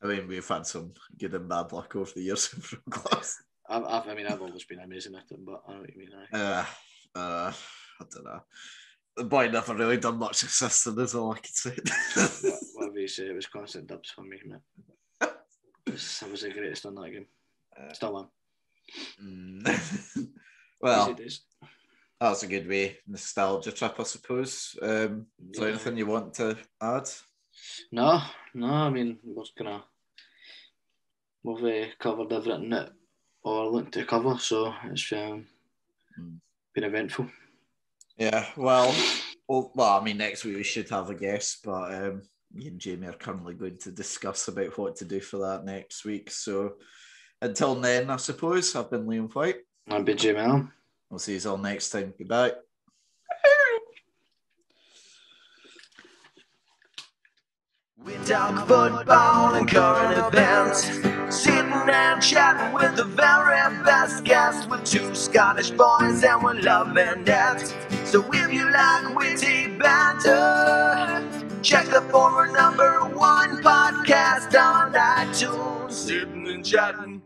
I mean, we've had some good and bad luck over the years in Pro Class. I've, I've, I mean, I've always been amazing at it, but I know what you mean. Aye. Uh, uh, I don't know. The boy never really done much assisting, is all I can say. What- Whatever you say, it was constant dubs for me, man. I was the greatest on that game. Uh, Still am. Mm. well, days. that's a good way. Nostalgia trip, I suppose. Um, is there Yeah. anything you want to add? No, no, I mean, we're gonna. We've uh, covered everything that or looking to cover, so it's um, Hmm. been eventful. Yeah, well, well, well, I mean, next week we should have a guest, but um, me and Jamie are currently going to discuss about what to do for that next week. So until then, I suppose I've been Liam Whyte. I've been Jamie Allan. We'll see you all next time. Goodbye. We talk football and current events. Sitting and chatting with the very best guests. With two Scottish boys and we're loving it. So if you like witty banter, check the former number one podcast on iTunes. Sitting and chatting.